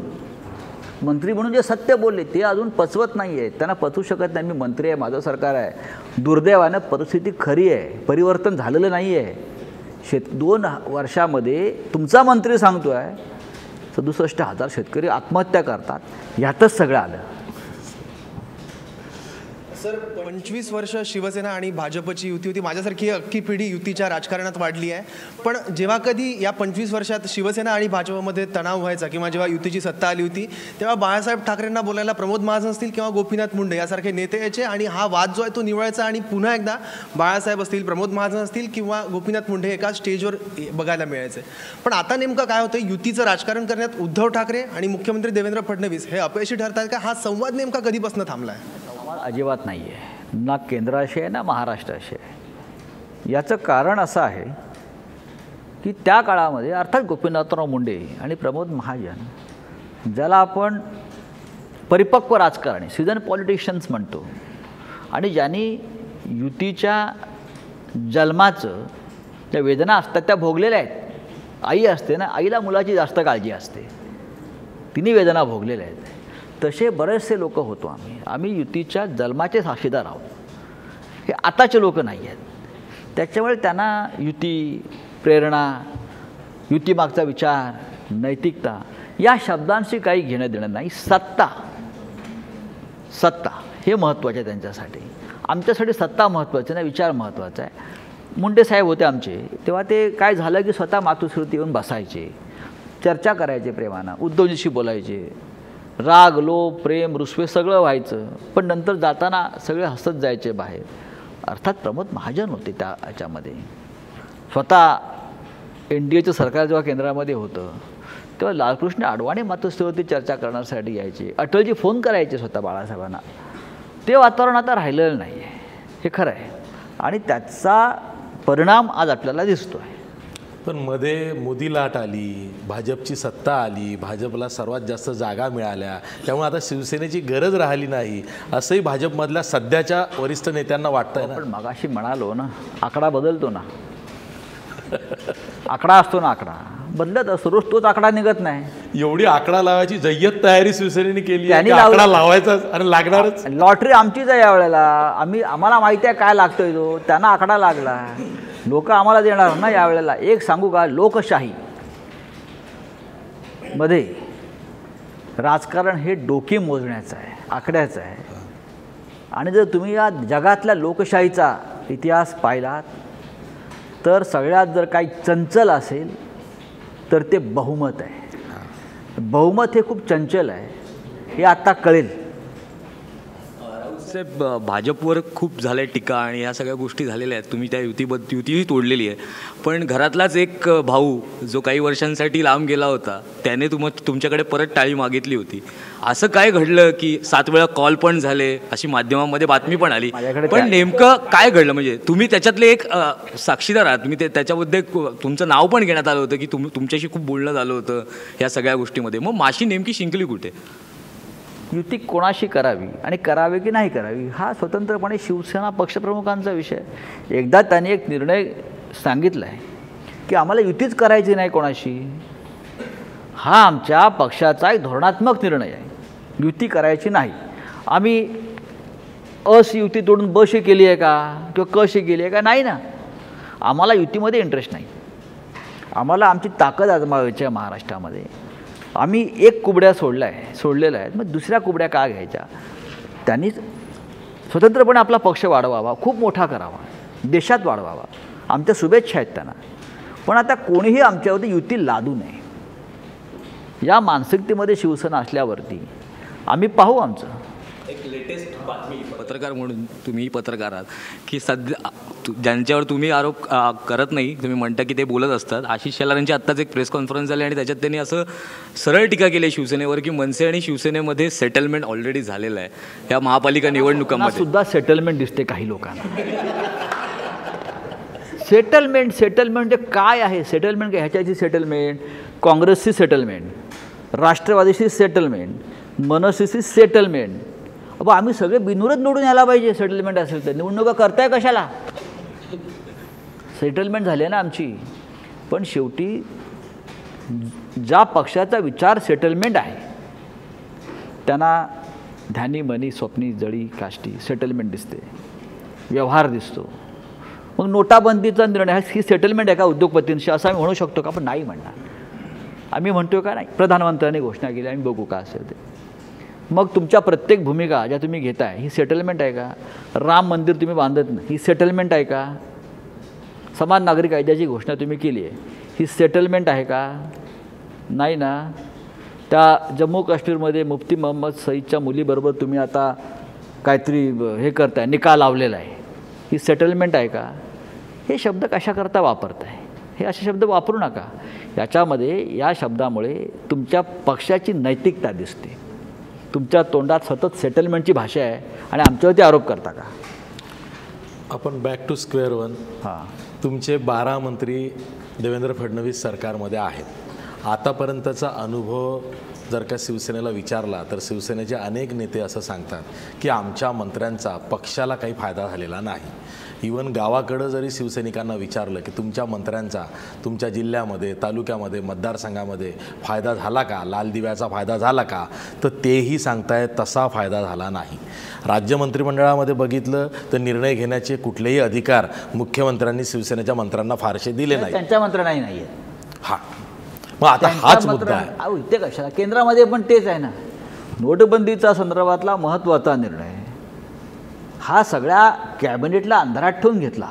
मंत्री म्हणून जे सत्य बोलले ते अजून पचवत नाही आहे त्यांना पचवू शकत नाही. मी मंत्री आहे माझं सरकार आहे. दुर्दैवानं परिस्थिती खरी आहे. परिवर्तन झालेलं नाही आहे शेत दोन वर्षामध्ये तुमचा मंत्री सांगतो आहे सदुसष्ट हजार शेतकरी आत्महत्या करतात. ह्यातच सगळं आलं. सर पंचवीस वर्ष शिवसेना आणि भाजपची युती होती. माझ्यासारखी अख्खी पिढी युतीच्या राजकारणात वाढली आहे. पण जेव्हा कधी या पंचवीस वर्षात शिवसेना आणि भाजपमध्ये तणाव व्हायचा किंवा जेव्हा युतीची सत्ता आली होती तेव्हा बाळासाहेब ठाकरेंना बोलायला प्रमोद महाजन असतील किंवा गोपीनाथ मुंडे यासारखे नेते यायचे आणि हा वाद जो आहे तो निवळायचा आणि पुन्हा एकदा बाळासाहेब असतील प्रमोद महाजन असतील किंवा गोपीनाथ मुंडे एका स्टेजवर बघायला मिळायचे. पण आता नेमकं काय होतं युतीचं राजकारण करण्यात उद्धव ठाकरे आणि मुख्यमंत्री देवेंद्र फडणवीस हे अपयशी ठरतात का? हा संवाद नेमका कधीपासून थांबला आहे अजिबात नाही आहे ना केंद्राशी आहे ना महाराष्ट्राशी आहे. याचं कारण असं आहे की त्या काळामध्ये अर्थात गोपीनाथराव मुंडे आणि प्रमोद महाजन ज्याला आपण परिपक्व राजकारणी सीझन पॉलिटिशियन्स म्हणतो आणि ज्यांनी युतीच्या जन्माचं त्या वेदना असतात त्या भोगलेल्या आहेत. आई असते ना आईला मुलाची जास्त काळजी असते. तिने वेदना भोगलेल्या आहेत. तसे बरेचसे लोक होतो आम्ही. आम्ही युतीच्या जन्माचे साक्षीदार आहोत. हे आताचे लोक नाही आहेत. त्याच्यामुळे त्यांना युती प्रेरणा युतीमागचा विचार नैतिकता या शब्दांशी काही घेणं देणं नाही. सत्ता. सत्ता हे महत्त्वाचं आहे त्यांच्यासाठी. आमच्यासाठी सत्ता महत्त्वाची नाही विचार महत्त्वाचा आहे. मुंडे साहेब होते आमचे. तेव्हा ते काय झालं की स्वतः मातुश्रुती येऊन बसायचे. चर्चा करायचे प्रेमानं उद्धवजीशी बोलायचे. राग लोभ प्रेम रुसवे सगळं व्हायचं. पण नंतर जाताना सगळे हसत जायचे बाहेर. अर्थात प्रमोद महाजन होते त्या याच्यामध्ये स्वतः एन डी एचं सरकार जेव्हा केंद्रामध्ये होतं तेव्हा लालकृष्ण अडवाणी मातोश्रीवरती चर्चा करण्यासाठी यायचे. अटलजी फोन करायचे स्वतः बाळासाहेबांना. ते वातावरण आता राहिलेलं नाही आहे हे खरं आहे आणि त्याचा परिणाम आज आपल्याला दिसतो आहे पण मध्ये मोदी लाट आली भाजपची सत्ता आली भाजपला सर्वात जास्त जागा मिळाल्या. त्यामुळे आता शिवसेनेची गरज राहिली नाही. असंही भाजपमधल्या सध्याच्या वरिष्ठ नेत्यांना वाटतंय ना? पण मगाशी म्हणालो ना आकडा बदलतो ना. आकडा असतो ना आकडा. बदलत असतो रोज तोच आकडा निघत नाही. एवढी आकडा लावायची जय्यत तयारी शिवसेनेने केली की आकडा. लावायचाच आणि लागणारच. लॉटरी आमचीच आहे यावेळेला. आम्ही आम्हाला माहिती आहे काय लागतोय तो. त्यांना आकडा लागला. लोक आम्हाला देणार ना यावेळेला. एक सांगू का? लोकशाही मध्ये राजकारण हे डोके मोजण्याचं आहे आकड्याचं आहे. आणि जर तुम्ही या जगातल्या लोकशाहीचा इतिहास पाहिलात तर सगळ्यात जर काही चंचल असेल तर ते बहुमत आहे. बहुमत हे खूप चंचल आहे. हे आत्ता कळेल. साहेब भाजपवर खूप झालं टीका आणि ह्या सगळ्या गोष्टी झालेल्या आहेत. तुम्ही त्या युतीबद्द युतीही तोडलेली आहे. पण घरातलाच एक भाऊ जो काही वर्षांसाठी लांब गेला होता त्याने तुम तुमच्याकडे परत टाळी मागितली होती. असं काय घडलं की सात वेळा कॉल पण झाले अशी माध्यमामध्ये बातमी पण आली. पण नेमकं काय घडलं? म्हणजे तुम्ही त्याच्यातले एक साक्षीदार आहात. तुम्ही ते त्याच्याबद्दल तुमचं नाव पण घेण्यात आलं होतं की तुम तुमच्याशी खूप बोलणं झालं होतं ह्या सगळ्या गोष्टीमध्ये. मग माशी नेमकी शिंकली कुठे? युती कोणाशी करावी आणि करावी की नाही करावी हा स्वतंत्रपणे शिवसेना पक्षप्रमुखांचा विषय एकदा त्यांनी एक निर्णय सांगितला आहे की आम्हाला युतीच करायची नाही कोणाशी. हा आमच्या पक्षाचा एक धोरणात्मक निर्णय आहे. युती करायची नाही. आम्ही अशी युती तोडून बशी केली आहे का? किंवा कशी केली आहे का? नाही ना. आम्हाला युतीमध्ये इंटरेस्ट नाही. आम्हाला आमची ताकद आजमावायची आहे महाराष्ट्रामध्ये. आम्ही एक कुबड्या सोडल्या आहे सोडलेलं आहेत. मग दुसऱ्या कुबड्या का घ्यायच्या? त्यांनी स्वतंत्रपणे आपला पक्ष वाढवावा खूप मोठा करावा देशात वाढवावा. आमच्या शुभेच्छा आहेत त्यांना. पण आता कोणीही आमच्यावरती युती लादू नये. या मानसिकतेमध्ये शिवसेना असल्यावरती आम्ही पाहू आमचं. एक लेटेस्ट बातमी पत्रकार म्हणून तुम्ही पत्रकार आहात की सध्या ज्यांच्यावर तुम्ही आरोप करत नाही तुम्ही म्हणता की ते बोलत असतात. आशिष शेलार यांची आत्ताच एक प्रेस कॉन्फरन्स झाली आणि त्याच्यात त्यांनी असं सरळ टीका केली आहे शिवसेनेवर की मनसे आणि शिवसेनेमध्ये सेटलमेंट ऑलरेडी झालेलं आहे. या महापालिका निवडणुकांमध्ये. सुद्धा सेटलमेंट दिसते काही लोकांना. सेटलमेंट सेटलमेंट म्हणजे काय आहे? सेटलमेंट काय? ह्याच्याची सेटलमेंट काँग्रेसची सेटलमेंट राष्ट्रवादीशी सेटलमेंट मनसेची सेटलमेंट अब आम्ही सगळे बिनूरच निवडून यायला पाहिजे सेटलमेंट असेल तर. निवडणुका करताय कशाला? सेटलमेंट झाली आहे ना आमची. पण शेवटी ज्या पक्षाचा विचार सेटलमेंट आहे त्यांना ध्यानी मनी स्वप्नी जळी काष्टी सेटलमेंट दिसते. व्यवहार दिसतो. मग नोटाबंदीचा निर्णय ही सेटलमेंट आहे का उद्योगपतींशी असं आम्ही म्हणू शकतो का? पण नाही म्हणणार. आम्ही म्हणतो का नाही? प्रधानमंत्र्यांनी घोषणा केली आम्ही बघू का असेल ते. मग तुमच्या प्रत्येक भूमिका ज्या तुम्ही घेताय ही सेटलमेंट आहे का? राम मंदिर तुम्ही बांधत नाही ही सेटलमेंट आहे का? समान नागरिक कायद्याची घोषणा तुम्ही केली आहे ही सेटलमेंट आहे का? नाही ना. त्या जम्मू काश्मीरमध्ये मुफ्ती मोहम्मद सईदच्या मुलीबरोबर तुम्ही आता काहीतरी हे करताय निकाल लावलेला आहे. ही सेटलमेंट आहे का? हे शब्द कशाकरता वापरताय? हे असे शब्द वापरू नका. याच्यामध्ये या शब्दामुळे तुमच्या पक्षाची नैतिकता दिसते. तुमच्या तोंडात सतत सेटलमेंटची भाषा आहे आणि आमच्यावरती आरोप करता का? आपण बॅक टू स्क्वेअर वन हां. तुमचे बारा मंत्री देवेंद्र फडणवीस सरकारमध्ये आहेत. आतापर्यंतचा अनुभव जर का शिवसेनेला विचारला तर शिवसेनेचे अनेक नेते असं सांगतात की आमच्या मंत्र्यांचा पक्षाला काही फायदा झालेला नाही. इवन गावाकडं जरी शिवसैनिकांना विचारलं की तुमच्या मंत्र्यांचा तुमच्या जिल्ह्यामध्ये तालुक्यामध्ये मतदारसंघामध्ये फायदा झाला का? लाल दिव्याचा फायदा झाला का? तर तेही सांगतायत तसा फायदा झाला नाही. राज्य मंत्रिमंडळामध्ये बघितलं तर निर्णय घेण्याचे कुठलेही अधिकार मुख्यमंत्र्यांनी शिवसेनेच्या मंत्र्यांना फारसे दिले नाही त्यांच्या मंत्र्यांनाही नाही हा. मग आता हाच मुद्दा आहे. इथे कशाला? केंद्रामध्ये पण तेच आहे ना. नोटबंदीचा संदर्भातला महत्त्वाचा निर्णय. हा सगळ्या कॅबिनेटला अंधारात ठेवून घेतला.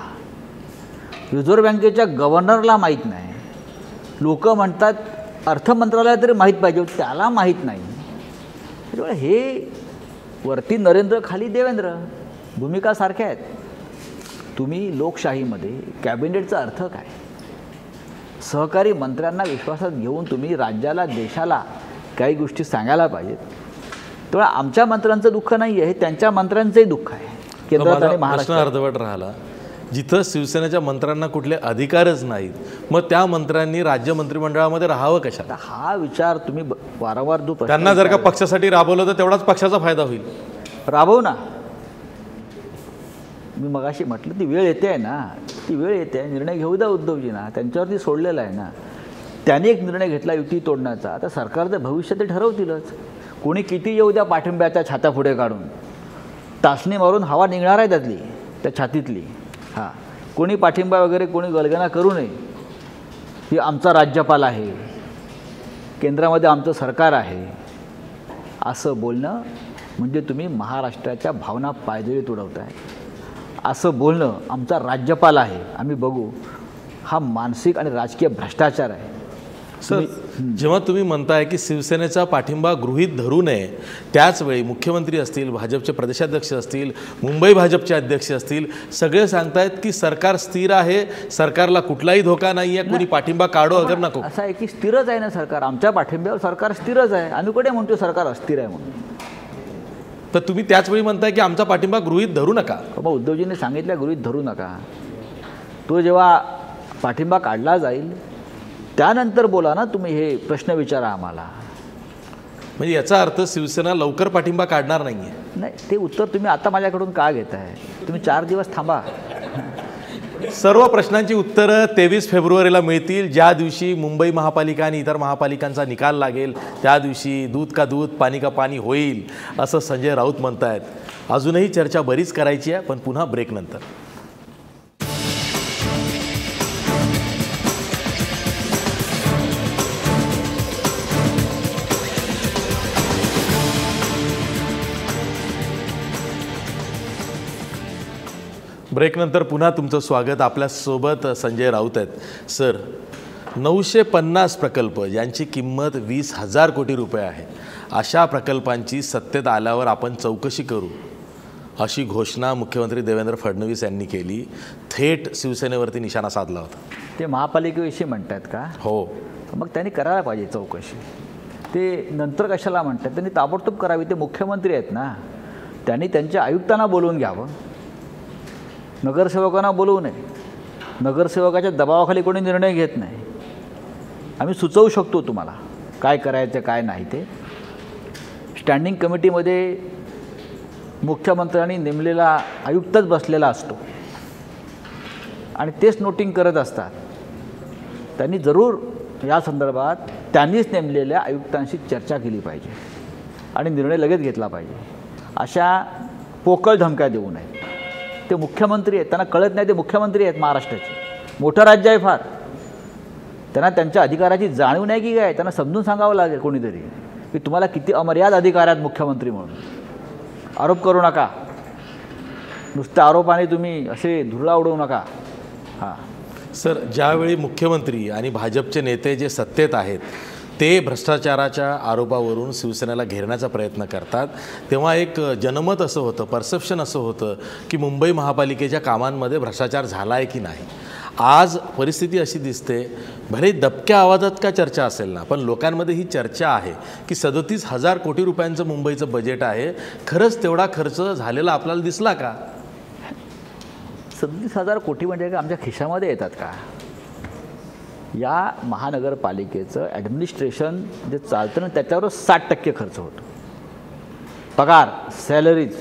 रिझर्व्ह बँकेच्या गव्हर्नरला माहीत नाही. लोक म्हणतात अर्थ मंत्रालयाला तरी माहीत पाहिजे त्याला माहीत नाही. त्याच्यामुळे हे वरती नरेंद्र खाली देवेंद्र भूमिका सारख्या आहेत. तुम्ही लोकशाहीमध्ये कॅबिनेटचा अर्थ काय? सहकारी मंत्र्यांना विश्वासात घेऊन तुम्ही राज्याला देशाला काही गोष्टी सांगायला पाहिजेत. तेव्हा आमच्या मंत्र्यांचं दुःख नाही आहे हे त्यांच्या मंत्र्यांचंही दुःख आहे. केंद्रात आणि प्रश्न महाराष्ट्रात. अर्धवट राहिला. जिथं शिवसेनेच्या मंत्र्यांना कुठले अधिकारच नाहीत मग त्या मंत्र्यांनी राज्य मंत्रिमंडळामध्ये राहावं आता हा विचार तुम्ही वारंवार जो त्यांना जर का पक्षासाठी राबवलं तर तेवढाच पक्षाचा फायदा होईल. राबव ना. मी मगाशी म्हटलं ती वेळ येते आहे ना. ती वेळ येते आहे. निर्णय घेऊ द्या उद्धवजींना. त्यांच्यावरती सोडलेला आहे ना. त्यांनी एक निर्णय घेतला युती तोडण्याचा. आता सरकारचं भविष्य ते ठरवतीलच. कोणी किती येऊ द्या पाठिंब्याच्या छात्या पुढे काढून? टाचणी मारून हवा निघणार आहे त्यातली त्या छातीतली. हां. कोणी पाठिंबा वगैरे कोणी गलगना करू नये. ही आमचा राज्यपाल आहे. केंद्रामध्ये आमचं सरकार आहे. असं बोलणं म्हणजे तुम्ही महाराष्ट्राच्या भावना पायदळी तुडवताय. असं बोलणं आमचा राज्यपाल आहे. आम्ही बघू. हा मानसिक आणि राजकीय भ्रष्टाचार आहे. सर जेव्हा तुम्ही म्हणताय की शिवसेनेचा पाठिंबा गृहीत धरू नये त्याचवेळी मुख्यमंत्री असतील भाजपचे प्रदेशाध्यक्ष असतील मुंबई भाजपचे अध्यक्ष असतील सगळे सांगतायत की सरकार स्थिर आहे सरकारला कुठलाही धोका नाही आहे कोणी पाठिंबा काढो अगर नको. असं आहे की स्थिरच आहे ना सरकार. आमच्या पाठिंब्यावर सरकार स्थिरच आहे. आम्ही कुठे म्हणतो सरकार अस्थिर आहे म्हणून? तर तुम्ही त्याचवेळी म्हणताय की आमचा पाठिंबा गृहीत धरू नका. मग उद्धवजींनी सांगितलं गृहीत धरू नका. तो जेव्हा पाठिंबा काढला जाईल त्यानंतर बोला ना तुम्ही हे प्रश्न विचारा आम्हाला. म्हणजे याचा अर्थ शिवसेना लवकर पाठिंबा काढणार नाही आहे नाही ते उत्तर तुम्ही आता माझ्याकडून का घेताय? तुम्ही चार दिवस थांबा. सर्व प्रश्नांची उत्तरं तेवीस फेब्रुवारीला मिळतील. ज्या दिवशी मुंबई महापालिका आणि इतर महापालिकांचा निकाल लागेल त्या दिवशी दूध का दूध पाणी का पाणी होईल असं संजय राऊत म्हणतायत. अजूनही चर्चा बरीच करायची आहे पण पुन्हा ब्रेकनंतर ब्रेकनंतर पुन्हा तुमचं स्वागत. आपल्यासोबत संजय राऊत आहेत. सर नऊशे पन्नास प्रकल्प यांची किंमत वीस हजार कोटी रुपये आहे अशा प्रकल्पांची सत्तेत आल्यावर आपण चौकशी करू. अशी घोषणा मुख्यमंत्री देवेंद्र फडणवीस यांनी केली. थेट शिवसेनेवरती निशाणा साधला होता. ते महापालिकेविषयी म्हणतात का? हो. मग त्यांनी करायला पाहिजे चौकशी. ते नंतर कशाला म्हणतात? त्यांनी ताबडतोब करावी. ते मुख्यमंत्री आहेत ना. त्यांनी त्यांच्या आयुक्तांना बोलवून घ्यावं. नगरसेवकांना बोलवू नये. नगरसेवकाच्या दबावाखाली कोणी निर्णय घेत नाही. आम्ही सुचवू शकतो तुम्हाला काय करायचं काय नाही ते. स्टँडिंग कमिटीमध्ये मुख्यमंत्र्यांनी नेमलेला आयुक्तच बसलेला असतो. आणि तेच नोटिंग करत असतात. त्यांनी जरूर या संदर्भात त्यांनीच नेमलेल्या आयुक्तांशी चर्चा केली पाहिजे. आणि निर्णय लगेच घेतला पाहिजे. अशा पोकळ धमक्या देऊ नये ते मुख्यमंत्री आहेत. त्यांना कळत नाही ते मुख्यमंत्री आहेत महाराष्ट्राचे. मोठं राज्य आहे फार. त्यांना त्यांच्या अधिकाराची जाणीव नाही की काय? त्यांना समजून सांगावं लागेल कोणीतरी. की तुम्हाला किती अमर्याद अधिकार आहेत मुख्यमंत्री म्हणून. आरोप करू नका. नुसत्या आरोपाने तुम्ही असे धुरळा उडवू नका. हां. सर ज्यावेळी मुख्यमंत्री आणि भाजपचे नेते जे सत्तेत आहेत ते भ्रष्टाचाराच्या आरोपावरून शिवसेनेला घेरण्याचा प्रयत्न करतात. तेव्हा एक जनमत असं होतं परसेप्शन असं होतं की मुंबई महापालिकेच्या कामांमध्ये भ्रष्टाचार झाला आहे की नाही. आज परिस्थिती अशी दिसते भले दबक्या आवाजात का चर्चा असेल ना पण लोकांमध्ये ही चर्चा आहे की सदतीस हजार कोटी रुपयांचं मुंबईचं बजेट आहे खरंच तेवढा खर्च झालेला आपल्याला दिसला का? सदतीस हजार कोटी म्हणजे आमच्या खिशामध्ये येतात का? या महानगरपालिकेचं ॲडमिनिस्ट्रेशन जे चालतं ना त्याच्यावर साठ टक्के खर्च होतो. पगार सॅलरीज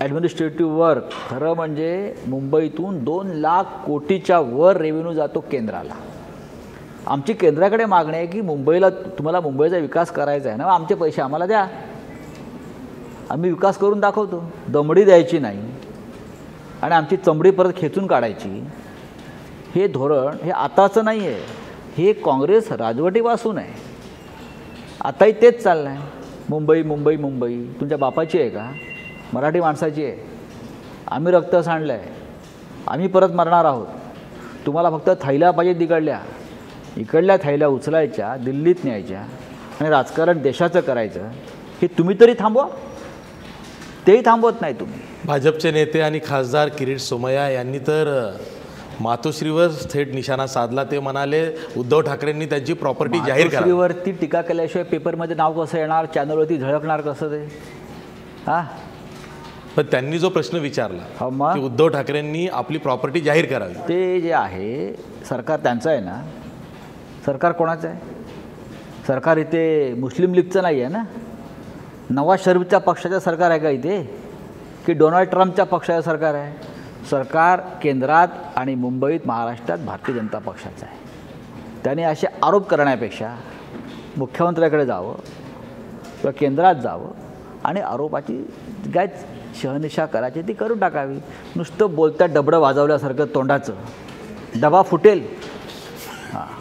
ॲडमिनिस्ट्रेटिव्ह वर्क खरं म्हणजे मुंबईतून दोन लाख कोटीच्या वर रेव्हेन्यू जातो केंद्राला. आमची केंद्राकडे मागणी आहे की मुंबईला तुम्हाला मुंबईचा विकास करायचा आहे ना आमचे पैसे आम्हाला द्या. आम्ही विकास करून दाखवतो. दमडी द्यायची नाही. आणि आमची चमडी परत खेचून काढायची. हे धोरण हे आताचं नाही आहे हे काँग्रेस राजवटीपासून आहे. आताही तेच चाललं आहे मुंबई मुंबई मुंबई. तुमच्या बापाची आहे का? मराठी माणसाची आहे. आम्ही रक्त सांडलं आहे आम्ही परत मरणार आहोत. तुम्हाला फक्त थैल्या पाहिजे तिकडल्या. इकडल्या थैल्या उचलायच्या दिल्लीत न्यायच्या आणि राजकारण देशाचं करायचं. हे तुम्ही तरी थांबवा. तेही थांबवत नाही तुम्ही. भाजपचे नेते आणि खासदार किरीट सोमय्या यांनी तर मातोश्रीवर थेट निशाणा साधला ते म्हणाले उद्धव ठाकरेंनी त्यांची प्रॉपर्टी जाहीर करा. मातोश्रीवरती टीका केल्याशिवाय पेपरमध्ये नाव कसं येणार? चॅनलवरती झळकणार कसं ते? हां? पण त्यांनी जो प्रश्न विचारला? की उद्धव ठाकरेंनी आपली प्रॉपर्टी जाहीर करावी. ते जे आहे सरकार त्यांचं आहे ना? सरकार कोणाचं आहे? सरकार इथे मुस्लिम लीगचं नाही आहे ना? नवाज शरीफच्या पक्षाचं सरकार आहे का इथे? की डोनाल्ड ट्रम्पच्या पक्षाचं सरकार आहे? सरकार केंद्रात आणि मुंबईत महाराष्ट्रात भारतीय जनता पक्षाचं आहे. त्याने असे आरोप करण्यापेक्षा मुख्यमंत्र्याकडे जावं किंवा केंद्रात जावं आणि आरोपाची काय शहनिशा करायची ती करून टाकावी. नुसतं बोलत्या डबडं वाजवल्यासारखं तोंडाचं. डबा फुटेल. हां.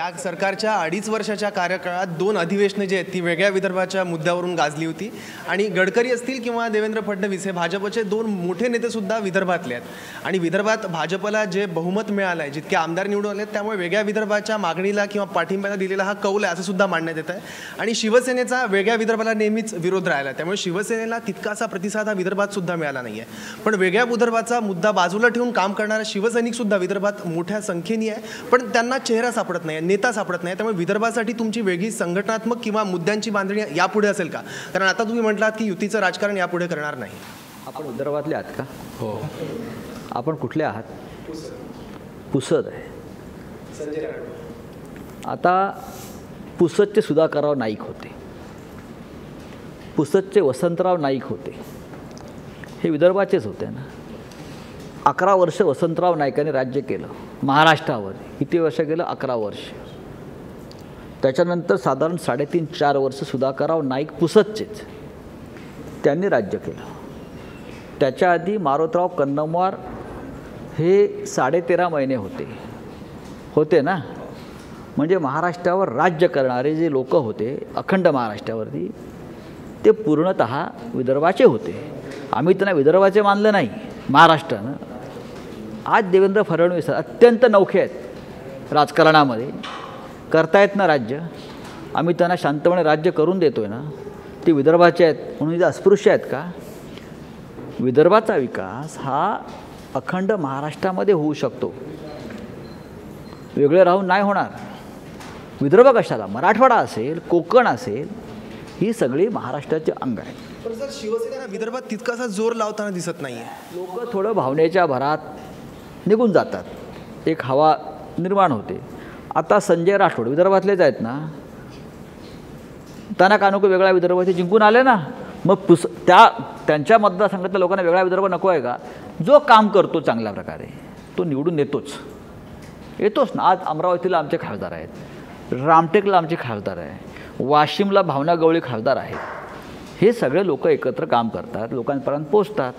या सरकारच्या अडीच वर्षाच्या कार्यकाळात दोन अधिवेशनं जी आहेत ती वेगळ्या विदर्भाच्या मुद्द्यावरून गाजली होती. आणि गडकरी असतील किंवा देवेंद्र फडणवीस हे भाजपचे दोन मोठे नेतेसुद्धा विदर्भातले आहेत. आणि विदर्भात भाजपला जे बहुमत मिळालं आहे जितके आमदार निवडून आले त्यामुळे वेगळ्या विदर्भाच्या मागणीला किंवा पाठिंब्याला दिलेला हा कौल आहे असं सुद्धा मांडण्यात येत आहे आणि शिवसेनेचा वेगळ्या विदर्भाला नेहमीच विरोध राहिला त्यामुळे शिवसेनेला तितकासा प्रतिसाद हा विदर्भात सुद्धा मिळाला नाही आहे पण वेगळ्या विदर्भाचा मुद्दा बाजूला ठेवून काम करणारा शिवसैनिक सुद्धा विदर्भात मोठ्या संख्येने आहे. पण त्यांना चेहरा सापडत नाही. नेता सापडत नाही. त्यामुळे विदर्भासाठी तुमची वेगळी संघटनात्मक किंवा मुद्द्यांची बांधणी यापुढे असेल का? कारण आता तुम्ही म्हटलात की युतीचं राजकारण यापुढे करणार नाही. आपण विदर्भातले आहात का? हो. आपण कुठले आहात? पुसद आहे. आता पुसदचे सुधाकरराव नाईक होते. पुसदचे वसंतराव नाईक होते. हे विदर्भाचेच होते ना. अकरा वर्ष वसंतराव नाईकांनी राज्य केलं. महाराष्ट्रावर किती वर्ष केलं अकरा वर्ष. त्याच्यानंतर साधारण साडेतीन चार वर्ष सुधाकरराव नाईक पुसदचेच त्यांनी राज्य केलं. त्याच्या आधी मारोतराव कन्नमवार हे साडेतेरा महिने होते. होते ना? म्हणजे महाराष्ट्रावर राज्य करणारे जे लोक होते अखंड महाराष्ट्रावरती ते पूर्णत विदर्भाचे होते. आम्ही त्यांना विदर्भाचे मानलं नाही महाराष्ट्रानं. आज देवेंद्र फडणवीस अत्यंत नौखे आहेत. राजकारणामध्ये. करतायत ना राज्य. आम्ही त्यांना शांतपणे राज्य करून देतो आहे ना. ते विदर्भाचे आहेत. म्हणून इथे अस्पृश्य आहेत का? विदर्भाचा विकास हा अखंड महाराष्ट्रामध्ये होऊ शकतो. वेगळे राहून नाही होणार. विदर्भ कशाला? मराठवाडा असेल कोकण असेल ही सगळी महाराष्ट्राची अंग आहेत. पण सर शिवसेना विदर्भात तितकासा जोर लावताना दिसत नाहीये. लोक थोडं भावनेच्या भरात निघून जातात. एक हवा निर्माण होते. आता संजय राठोड विदर्भातलेच आहेत ना? त्यांना का नको वेगळा विदर्भ ते जिंकून आले ना? मग पुस त्या त्यांच्या मतदारसंघातल्या लोकांना वेगळा विदर्भ नको आहे का? जो काम करतो चांगल्या प्रकारे तो निवडून येतोच. येतोच ना. आज अमरावतीला आमचे खासदार आहेत. रामटेकला आमचे खासदार आहे. वाशिमला भावना गवळी खासदार आहेत. हे सगळे लोक एकत्र काम करतात लोकांपर्यंत पोचतात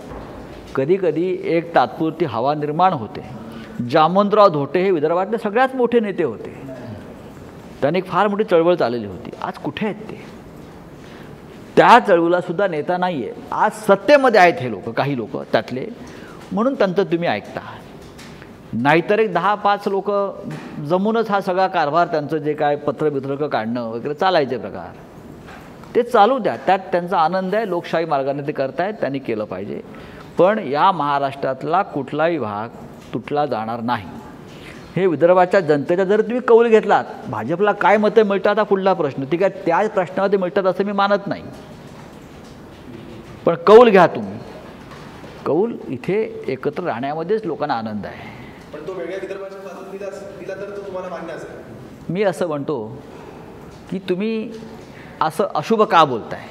कधीकधी एक तात्पुरती हवा निर्माण होते. जामवंतराव धोटे हे विदर्भातले सगळ्यात मोठे नेते होते. त्यांनी एक फार मोठी चळवळ चाललेली होती. आज कुठे आहेत ते? त्या चळवळीला सुद्धा नेता नाही आहे आज सत्तेमध्ये आहेत हे लोक काही लोक त्यातले. म्हणून त्यांचं तुम्ही ऐकता. नाहीतर एक दहा पाच लोक जमूनच हा सगळा कारभार त्यांचं जे काय पत्रबित्रकं काढणं वगैरे चालायचे प्रकार. ते चालू द्या. त्यात त्यांचा आनंद आहे. लोकशाही मार्गाने ते करतायत. त्यांनी केलं पाहिजे. पण या महाराष्ट्रातला कुठलाही भाग तुटला जाणार नाही. हे विदर्भाच्या जनतेचा जर तुम्ही कौल घेतलात भाजपला काय मतं मिळतात हा पुढला प्रश्न. ठीक आहे त्याच प्रश्नामध्ये मिळतात असं मी मानत नाही. पण कौल घ्या तुम्ही. कौल इथे एकत्र राहण्यामध्येच लोकांना आनंद आहे. पण तो वेगळ्या तो मी असं म्हणतो की तुम्ही असं अशुभ का बोलताय?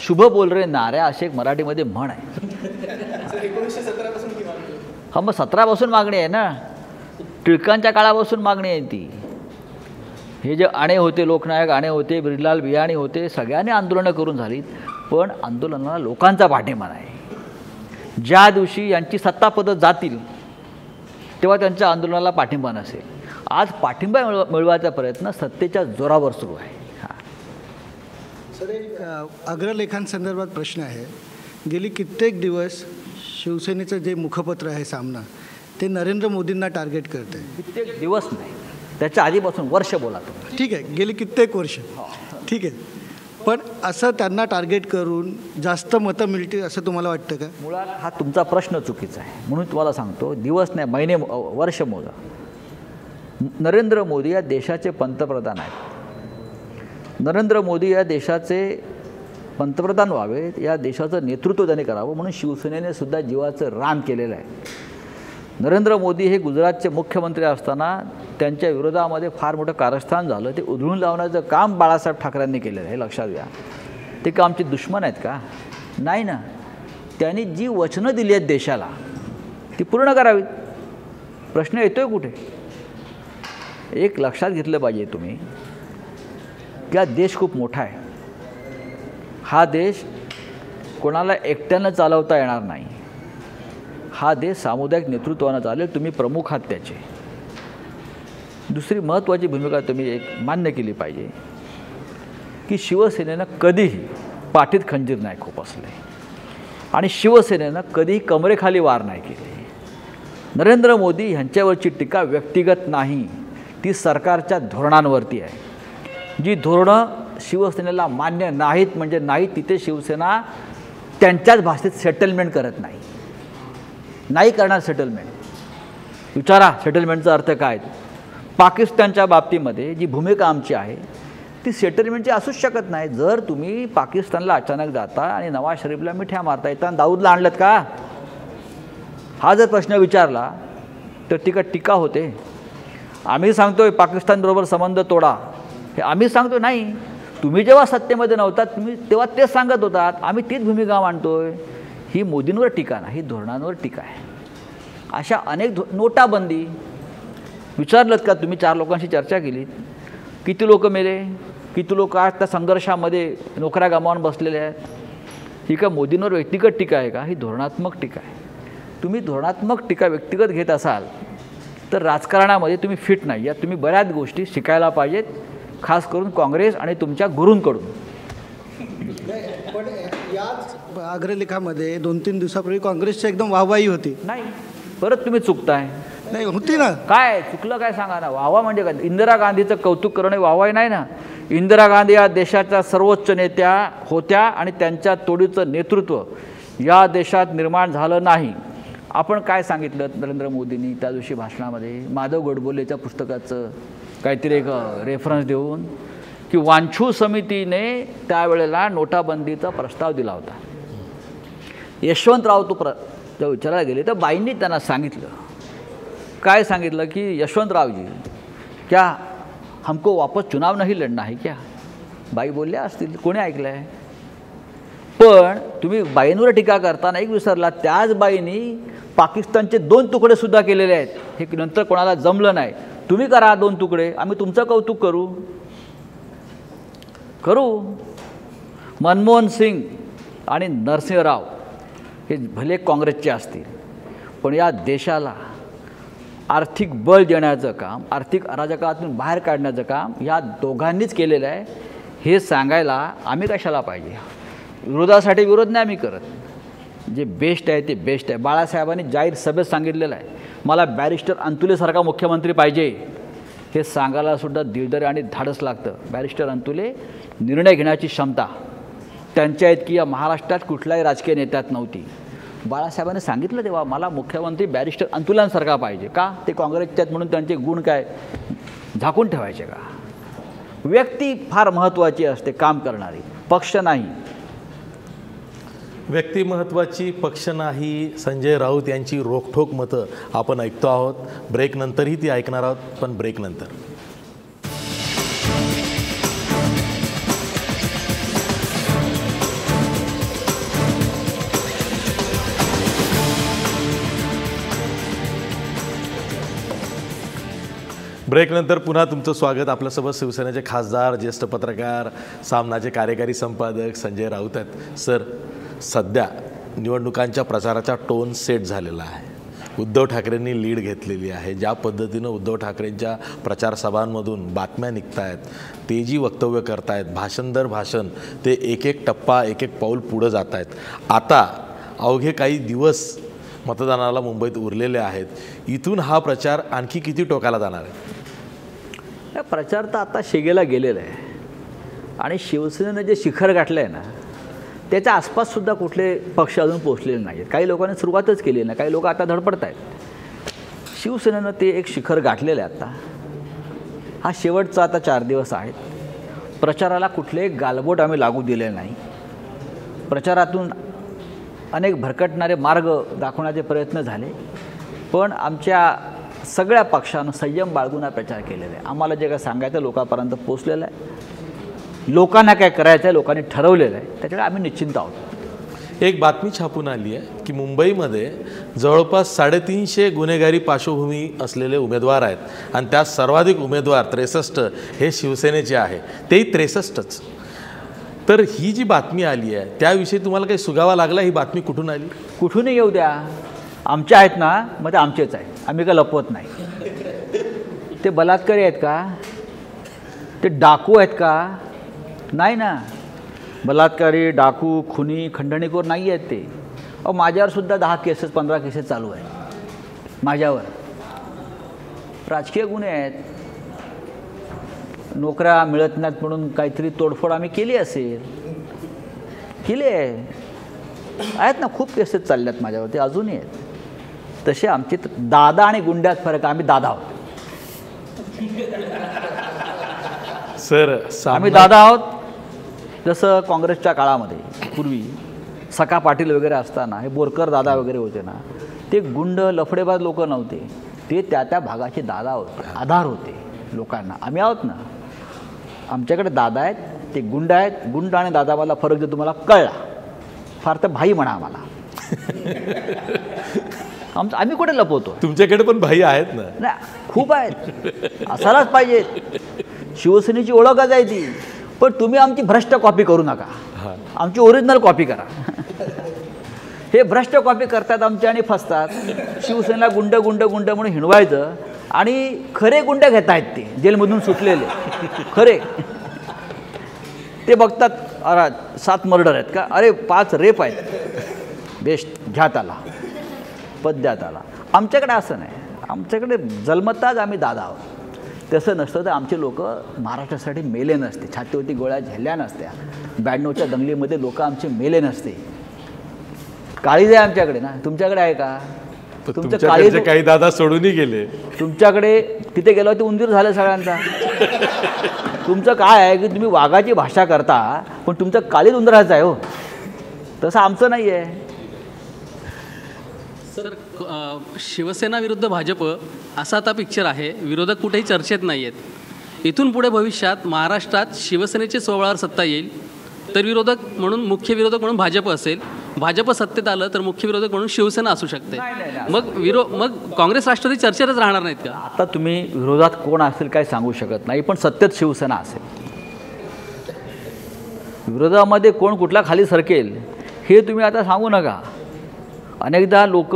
शुभ बोल रे नाऱ्या अशी एक मराठीमध्ये म्हण आहे. [laughs] हा मग सतरापासून मागणी आहे ना. टिळकांच्या काळापासून मागणी आहे ती. हे जे आणे होते लोकनायक आणे होते बिरलाल बियाणी होते सगळ्यांनी आंदोलनं करून झालीत. पण आंदोलनाला लोकांचा पाठिंबा नाही. ज्या दिवशी यांची सत्तापदं जातील तेव्हा त्यांच्या आंदोलनाला पाठिंबा नसेल. आज पाठिंबा मिळव मिळवायचा प्रयत्न सत्तेच्या जोरावर सुरू आहे. सर एक अग्रलेखांसंदर्भात प्रश्न आहे. गेली कित्येक दिवस शिवसेनेचं जे मुखपत्र आहे सामना ते नरेंद्र मोदींना टार्गेट करते कित्येक दिवस नाही. त्याच्या आधीपासून वर्ष बोला ठीक आहे गेली कित्येक वर्ष. ठीक आहे. पण असं त्यांना टार्गेट करून जास्त मतं मिळतील असं तुम्हाला वाटतं का? मुळात हा तुमचा प्रश्न चुकीचा आहे. म्हणून तुम्हाला सांगतो दिवस नाही महिने वर्ष मोजा. नरेंद्र मोदी या देशाचे पंतप्रधान आहेत. नरेंद्र मोदी या देशाचे पंतप्रधान व्हावेत या देशाचं नेतृत्व त्यांनी करावं म्हणून शिवसेनेने सुद्धा जीवाचं रान केलेलं आहे. नरेंद्र मोदी हे गुजरातचे मुख्यमंत्री असताना त्यांच्या विरोधामध्ये फार मोठं कारस्थान झालं. ते उधळून लावण्याचं काम बाळासाहेब ठाकरेंनी केलेलं आहे हे लक्षात घ्या. ते का आमचे दुश्मन आहेत का? नाही ना. त्यांनी जी वचनं दिली आहेत देशाला ती पूर्ण करावीत. प्रश्न येतो आहे कुठे? एक लक्षात घेतलं पाहिजे तुम्ही की हा देश खूप मोठा आहे. हा देश कोणाला एकट्यानं चालवता येणार नाही. हा देश सामुदायिक नेतृत्वानं चालेल तुम्ही प्रमुख आहात त्याचे. दुसरी महत्त्वाची भूमिका तुम्ही एक मान्य केली पाहिजे की शिवसेनेनं कधीही पाठीत खंजीर नाही खोपसले. आणि शिवसेनेनं कधीही कमरेखाली वार नाही केले. नरेंद्र मोदी ह्यांच्यावरची टीका व्यक्तिगत नाही ती सरकारच्या धोरणांवरती आहे. जी धोरणं शिवसेनेला मान्य नाहीत म्हणजे नाही तिथे शिवसेना त्यांच्याच भाषेत सेटलमेंट करत नाही. नाही करणार सेटलमेंट विचारा सेटलमेंटचा अर्थ काय? पाकिस्तानच्या बाबतीमध्ये जी भूमिका आमची आहे ती सेटलमेंटची असूच शकत नाही. जर तुम्ही पाकिस्तानला अचानक जाता आणि नवाज शरीफला मिठ्या मारता येतात दाऊदला आणलं का? हा जर प्रश्न विचारला तर टीका टीका होते. आम्ही सांगतोय पाकिस्तानबरोबर संबंध तोडा. हे आम्ही सांगतो नाही. तुम्ही जेव्हा सत्तेमध्ये नव्हता तुम्ही तेव्हा तेच सांगत होतात आम्ही तीच भूमिका मांडतोय. ही मोदींवर टीका नाही ही धोरणांवर टीका आहे. अशा अनेक धो नोटाबंदी. विचारलं का तुम्ही चार लोकांशी चर्चा केली? किती लोक मेले? किती लोक आज त्या संघर्षामध्ये नोकऱ्या गमावून बसलेले आहेत? ही का मोदींवर व्यक्तिगत टीका आहे का? ही धोरणात्मक टीका आहे. तुम्ही धोरणात्मक टीका व्यक्तिगत घेत असाल तर राजकारणामध्ये तुम्ही फिट नाही. या तुम्ही बऱ्याच गोष्टी शिकायला पाहिजेत. खास करून काँग्रेस आणि तुमच्या गुरूंकडून. पण याच अग्रलेखामध्ये दोन तीन दिवसापूर्वी काँग्रेसची एकदम वाहवाही होती. नाही परत तुम्ही चुकताय. नाही होती ना. काय चुकलं काय सांगा ना वावा म्हणजे काय? इंदिरा गांधीचं कौतुक करणं हे वावाही नाही ना. इंदिरा गांधी या देशाच्या सर्वोच्च नेत्या होत्या आणि त्यांच्या तोडीचं नेतृत्व या देशात निर्माण झालं नाही. आपण काय सांगितलं नरेंद्र मोदींनी त्या दिवशी भाषणामध्ये? माधव गोडबोलेच्या पुस्तकाचं. काहीतरी एक रेफरन्स देऊन की वांछू समितीने त्यावेळेला नोटाबंदीचा प्रस्ताव दिला होता. यशवंतराव तो प्र जेव्हा विचारायला गेले तर बाईंनी त्यांना सांगितलं. काय सांगितलं की यशवंतरावजी क्या हमको वापस चुनाव नाही लढना आहे क्या? बाई बोलल्या असतील. कोणी ऐकलं आहे पण तुम्ही बाईंवर टीका करताना एक विसरला त्याच बाईंनी पाकिस्तानचे दोन तुकडे सुद्धा केलेले आहेत. हे नंतर कोणाला जमलं नाही. तुम्ही करा दोन तुकडे आम्ही तुमचं कौतुक करू. करू. मनमोहन सिंग आणि नरसिंहराव हे भले काँग्रेसचे असतील पण या देशाला आर्थिक बळ देण्याचं काम आर्थिक अराजकातून बाहेर काढण्याचं काम या दोघांनीच केलेलं आहे हे सांगायला आम्ही कशाला पाहिजे? विरोधासाठी विरोध नाही आम्ही करत. जे बेस्ट आहे ते बेस्ट आहे. बाळासाहेबांनी जाहीर सभेत सांगितलेलं आहे. मला बॅरिस्टर अंतुलेसारखा मुख्यमंत्री पाहिजे. हे सांगायला सुद्धा दिलदर आणि धाडस लागतं. बॅरिस्टर अंतुले निर्णय घेण्याची क्षमता. त्यांच्या इतकी या महाराष्ट्रात कुठल्याही राजकीय नेत्यात नव्हती. बाळासाहेबांनी सांगितलं तेव्हा मला मुख्यमंत्री बॅरिस्टर अंतुलांसारखा पाहिजे. का? ते काँग्रेसच्यात आहेत म्हणून त्यांचे गुण काय? झाकून ठेवायचे का? व्यक्ती फार महत्त्वाची असते काम करणारी. पक्ष नाही. व्यक्तिमत्त्वाची पक्ष नाही. संजय राऊत यांची रोखठोक मतं आपण ऐकतो आहोत. ब्रेकनंतरही ती ऐकणार आहोत पण ब्रेकनंतर ब्रेकनंतर पुन्हा तुमचं स्वागत. आपल्यासोबत शिवसेनेचे खासदार ज्येष्ठ पत्रकार सामनाचे कार्यकारी संपादक संजय राऊत आहेत. सर सध्या निवडणुकांच्या प्रचाराचा टोन सेट झालेला आहे. उद्धव ठाकरेंनी लीड घेतलेली आहे. ज्या पद्धतीनं उद्धव ठाकरेंच्या प्रचार सभांमधून बातम्या निघत आहेत ते जी वक्तव्य करतायत भाषण दर भाषण ते एक एक टप्पा एक एक पाऊल पुढं जात आहेत आता अवघे काही दिवस मतदानाला मुंबईत उरलेले आहेत. इथून हा प्रचार आणखी किती टोकाला जाणार आहे? प्रचार तर आता शेगेला गेलेला आहे. आणि शिवसेनेनं जे शिखर गाठलं आहे ना त्याच्या आसपाससुद्धा कुठले पक्ष अजून पोचलेले नाही आहेत काही लोकांनी सुरुवातच केली नाही. काही लोक आता धडपडत आहेत. शिवसेनेनं ते एक शिखर गाठलेलं आहे आता. हा शेवटचा आता चार दिवस आहेत. प्रचाराला कुठले गालबोट आम्ही लागू दिले नाही. प्रचारातून अनेक भरकटणारे मार्ग दाखवण्याचे प्रयत्न झाले. पण आमच्या सगळ्या पक्षानं संयम बाळगून हा प्रचार केलेला आहे. आम्हाला जे काय सांगायचं लोकांपर्यंत पोचलेलं आहे. लोकांना काय करायचं आहे लोकांनी ठरवलेलं आहे. त्याच्याकडे आम्ही निश्चिंत आहोत. एक बातमी छापून आली आहे की मुंबईमध्ये जवळपास साडेतीनशे गुन्हेगारी पार्श्वभूमी असलेले उमेदवार आहेत आणि त्यात सर्वाधिक उमेदवार त्रेसष्ट हे शिवसेनेचे आहे. तेही त्रेसष्टच. तर ही जी बातमी आली आहे त्याविषयी तुम्हाला काही सुगावा लागला ही बातमी कुठून आली? कुठूनही येऊ द्या. आमचे आहेत ना मग ते आमचेच आहेत. आम्ही काय लपवत नाही. ते बलात्कारी आहेत का? ते डाकू आहेत का? नाही ना. बलात्कारी डाकू खुनी खंडणीखोर नाही आहेत ते. अहो माझ्यावर सुद्धा दहा केसेस पंधरा केसेस चालू आहेत. माझ्यावर. राजकीय गुन्हे आहेत. नोकऱ्या मिळत नाहीत म्हणून काहीतरी तोडफोड आम्ही केली असेल. केली आहे. आहेत ना खूप केसेस चालल्यात माझ्यावरती अजूनही आहेत. तसे आमचे दादा आणि गुंड्यात फरक आहे. आम्ही दादा आहोत. सर आम्ही दादा आहोत. जसं काँग्रेसच्या काळामध्ये पूर्वी सखा पाटील वगैरे असताना हे बोरकर दादा वगैरे होते ना ते गुंड लफडेबाज लोक नव्हते. ते त्या त्या भागाचे दादा होते आधार होते लोकांना. आम्ही आहोत ना. आमच्याकडे दादा आहेत ते गुंड आहेत. गुंड आणि दादावाला फरक जर तुम्हाला कळला फार तर भाई म्हणा आम्हाला. आमचं आम्ही कुठे लपवतो? तुमच्याकडे पण भाई आहेत ना? नाही खूप आहेत. असायलाच पाहिजेत. शिवसेनेची ओळखच आहे ती. पण तुम्ही आमची भ्रष्ट कॉपी करू नका. आमची ओरिजिनल कॉपी करा. हे भ्रष्ट कॉपी करतात आमचे आणि फसतात. शिवसेनेला गुंड गुंड गुंड म्हणून हिणवायचं आणि खरे गुंड घेत आहेत ते जेलमधून सुटलेले. खरे. ते बघतात अरे सात मर्डर आहेत का? अरे पाच रेप आहेत. बेस्ट घ्यात आला. पद्यात आला. आमच्याकडे असं नाही. आमच्याकडे जन्मताच आम्ही दादा आहोत. तसं नसतं तर आमचे लोक महाराष्ट्रासाठी मेले नसते. छातीवरती गोळ्या झेलल्या नसत्या. ब्याण्णवच्या दंगलीमध्ये लोक आमचे मेले नसते. काळीज आहे आमच्याकडे ना. तुमच्याकडे आहे का? तुमचं काळीज काही दादा सोडूनही गेले. तुमच्याकडे तिथे गेलो ते उंदीर झालं सगळ्यांचा. तुमचं काय आहे की तुम्ही वाघाची भाषा करता पण तुमचं काळीज उंदराचं आहे हो. तसं आमचं नाही आहे सर शिवसेना विरुद्ध भाजप असा आता पिक्चर आहे. विरोधक कुठेही चर्चेत नाही आहेत इथून पुढे भविष्यात महाराष्ट्रात शिवसेनेची सोहळावर सत्ता येईल. तर विरोधक म्हणून मुख्य विरोधक म्हणून भाजप असेल. भाजप सत्तेत आलं तर मुख्य विरोधक म्हणून शिवसेना असू शकते. मग विरो मग काँग्रेस राष्ट्रवादी चर्चेतच राहणार नाहीत का? आता तुम्ही विरोधात कोण असेल काय सांगू शकत नाही पण सत्तेत शिवसेना असेल. विरोधामध्ये कोण कुठला खाली सरकेल हे तुम्ही आता सांगू नका. अनेकदा लोक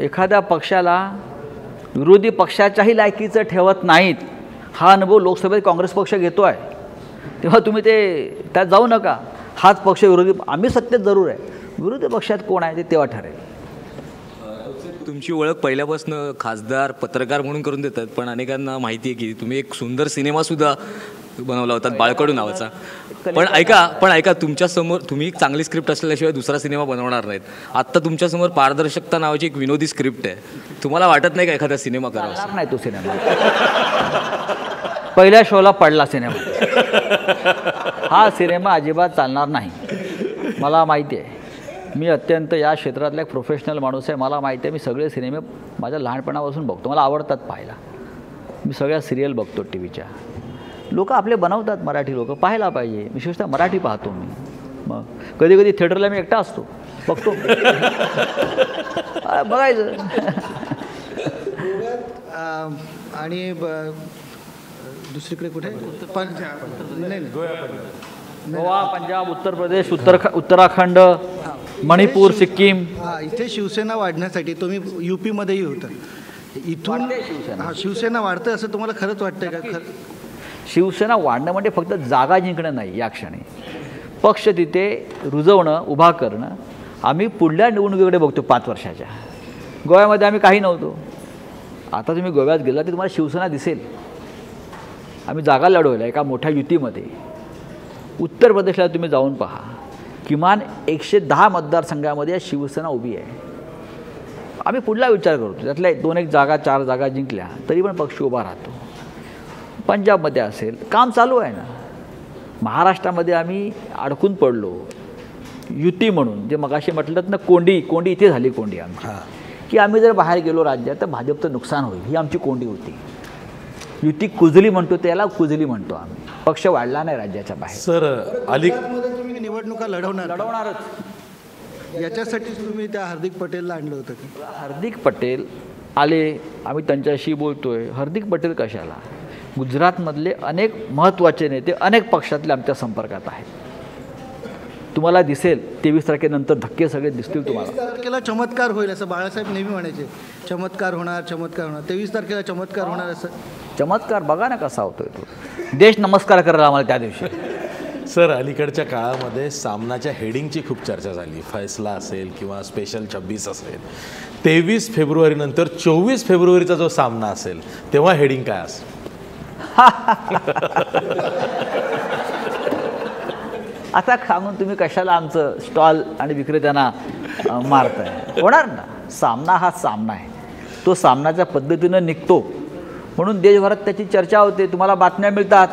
एखाद्या पक्षाला विरोधी पक्षाच्याही लायकीचं ठेवत नाहीत. हा अनुभव लोकसभेत काँग्रेस पक्ष घेतो आहे तेव्हा तुम्ही ते त्यात जाऊ नका. हाच पक्ष विरोधी आम्ही सत्तेत जरूर आहे. विरोधी पक्षात कोण आहे ते तेव्हा ठरेल. तुमची ओळख पहिल्यापासून खासदार पत्रकार म्हणून करून देतात पण अनेकांना माहिती आहे की तुम्ही एक सुंदर सिनेमासुद्धा बनवला होता बाळकडू नावाचा. पण ऐका पण ऐका तुमच्यासमोर तुम्ही चांगली स्क्रिप्ट असल्याशिवाय दुसरा सिनेमा बनवणार नाहीत. आत्ता तुमच्यासमोर पारदर्शकता नावाची एक विनोदी स्क्रिप्ट आहे. तुम्हाला वाटत नाही का एखादा सिनेमा करावा? नाही तो सिनेमा. पहिल्या शोला पडला सिनेमा. हा सिनेमा अजिबात चालणार नाही. मला माहिती आहे. मी अत्यंत या क्षेत्रातला एक प्रोफेशनल माणूस आहे. मला माहिती आहे मी सगळे सिनेमे माझ्या लहानपणापासून बघतो. मला आवडतात पाहायला. मी सगळ्या सिरियल बघतो टी व्हीच्या लोक आपले बनवतात मराठी लोक पाहायला पाहिजे. विशेषतः मराठी पाहतो मी. मग कधी कधी थिएटरला मी एकटा असतो. बघतो. [laughs] बघायचं. आणि दुसरीकडे कुठे? पंजाब नाही नाही. गोवा पंजाब उत्तर प्रदेश उत्तर उत्तराखंड मणिपूर सिक्कीम. हा इथे शिवसेना वाढण्यासाठी तुम्ही यू पीमध्येही होता. इथून शिवसेना. हा शिवसेना वाढतं असं तुम्हाला खरंच वाटतंय का? खरं शिवसेना वाढणं म्हणजे फक्त जागा जिंकणं नाही या क्षणी. पक्ष तिथे रुजवणं उभा करणं. आम्ही पुढल्या निवडणुकीकडे बघतो पाच वर्षाच्या. गोव्यामध्ये आम्ही काही नव्हतो. आता तुम्ही गोव्यात गेला तर तुम्हाला शिवसेना दिसेल. आम्ही जागा लढवल्या एका मोठ्या युतीमध्ये. उत्तर प्रदेशला तुम्ही जाऊन पहा. किमान एकशे दहा मतदारसंघामध्ये शिवसेना उभी आहे. आम्ही पुढला विचार करतो. त्यातल्या दोन एक जागा चार जागा जिंकल्या तरी पण पक्ष उभा राहतो. पंजाबमध्ये असेल काम चालू आहे ना. महाराष्ट्रामध्ये आम्ही अडकून पडलो. युती म्हणून जे मगाशी म्हटलं ना कोंडी कोंडी इथे झाली कोंडी आमची. की आम्ही जर बाहेर गेलो राज्यात तर भाजपचं नुकसान होईल ही आमची कोंडी होती. युती कुजली म्हणतो त्याला कुजली म्हणतो आम्ही. पक्ष वाढला नाही राज्याच्या बाहेर. सर अली तुम्ही निवडणुका लढवणार. लढवणारच. याच्यासाठीच तुम्ही त्या हार्दिक पटेलला आणलं होतं का? हार्दिक पटेल आले आम्ही त्यांच्याशी बोलतोय. हार्दिक पटेल कशाला? गुजरातमधले अनेक महत्त्वाचे नेते अनेक पक्षातले आमच्या संपर्कात आहेत. तुम्हाला दिसेल तेवीस तारखेनंतर धक्के सगळे दिसतील तुम्हाला. तारखेला चमत्कार होईल असं बाळासाहेब नेहमी म्हणायचे. चमत्कार होणार चमत्कार होणार. तेवीस तारखेला चमत्कार होणार असं. चमत्कार बघा ना कसा होतोय तो. देश नमस्कार करेल आम्हाला त्या दिवशी. सर अलीकडच्या काळामध्ये सामनाच्या हेडिंगची खूप चर्चा झाली. फैसला असेल किंवा स्पेशल छब्बीस असेल. तेवीस फेब्रुवारीनंतर चोवीस फेब्रुवारीचा जो सामना असेल तेव्हा हेडिंग काय असेल? [laughs] आता सांगून तुम्ही कशाला आमचं स्टॉल आणि विक्रेत्यांना मारताय? होणार ना. सामना हा सामना आहे. तो सामनाच्या पद्धतीनं निघतो. म्हणून देशभरात त्याची चर्चा होते. तुम्हाला बातम्या मिळतात.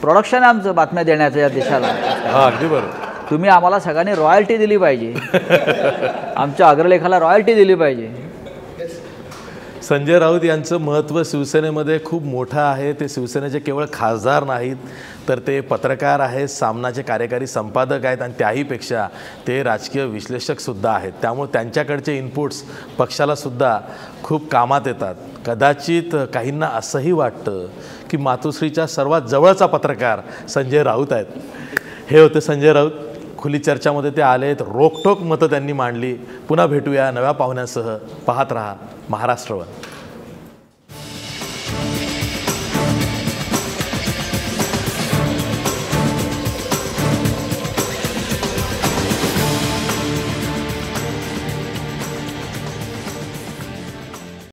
प्रोडक्शन आहे आमचं बातम्या देण्याचं या देशाला. हा अगदी बरोबर. तुम्ही आम्हाला सगळ्यांनी रॉयल्टी दिली पाहिजे. [laughs] आमच्या अग्रलेखाला रॉयल्टी दिली पाहिजे. संजय राऊत यांचं महत्त्व शिवसेनेमध्ये खूप मोठं आहे. ते शिवसेनेचे केवळ खासदार नाहीत तर ते पत्रकार आहेत सामनाचे कार्यकारी संपादक आहेत आणि त्याहीपेक्षा ते राजकीय विश्लेषकसुद्धा आहेत. त्यामुळे त्यांच्याकडचे इनपुट्स पक्षालासुद्धा खूप कामात येतात. कदाचित काहींना असंही वाटतं की मातोश्रीच्या सर्वात जवळचा पत्रकार संजय राऊत आहेत. हे होते संजय राऊत. खुली चर्चामध्ये ते आलेत. रोकटोक मतं त्यांनी मांडली. पुन्हा भेटूया नव्या पाहुण्यांसह. पाहत रहा महाराष्ट्रवर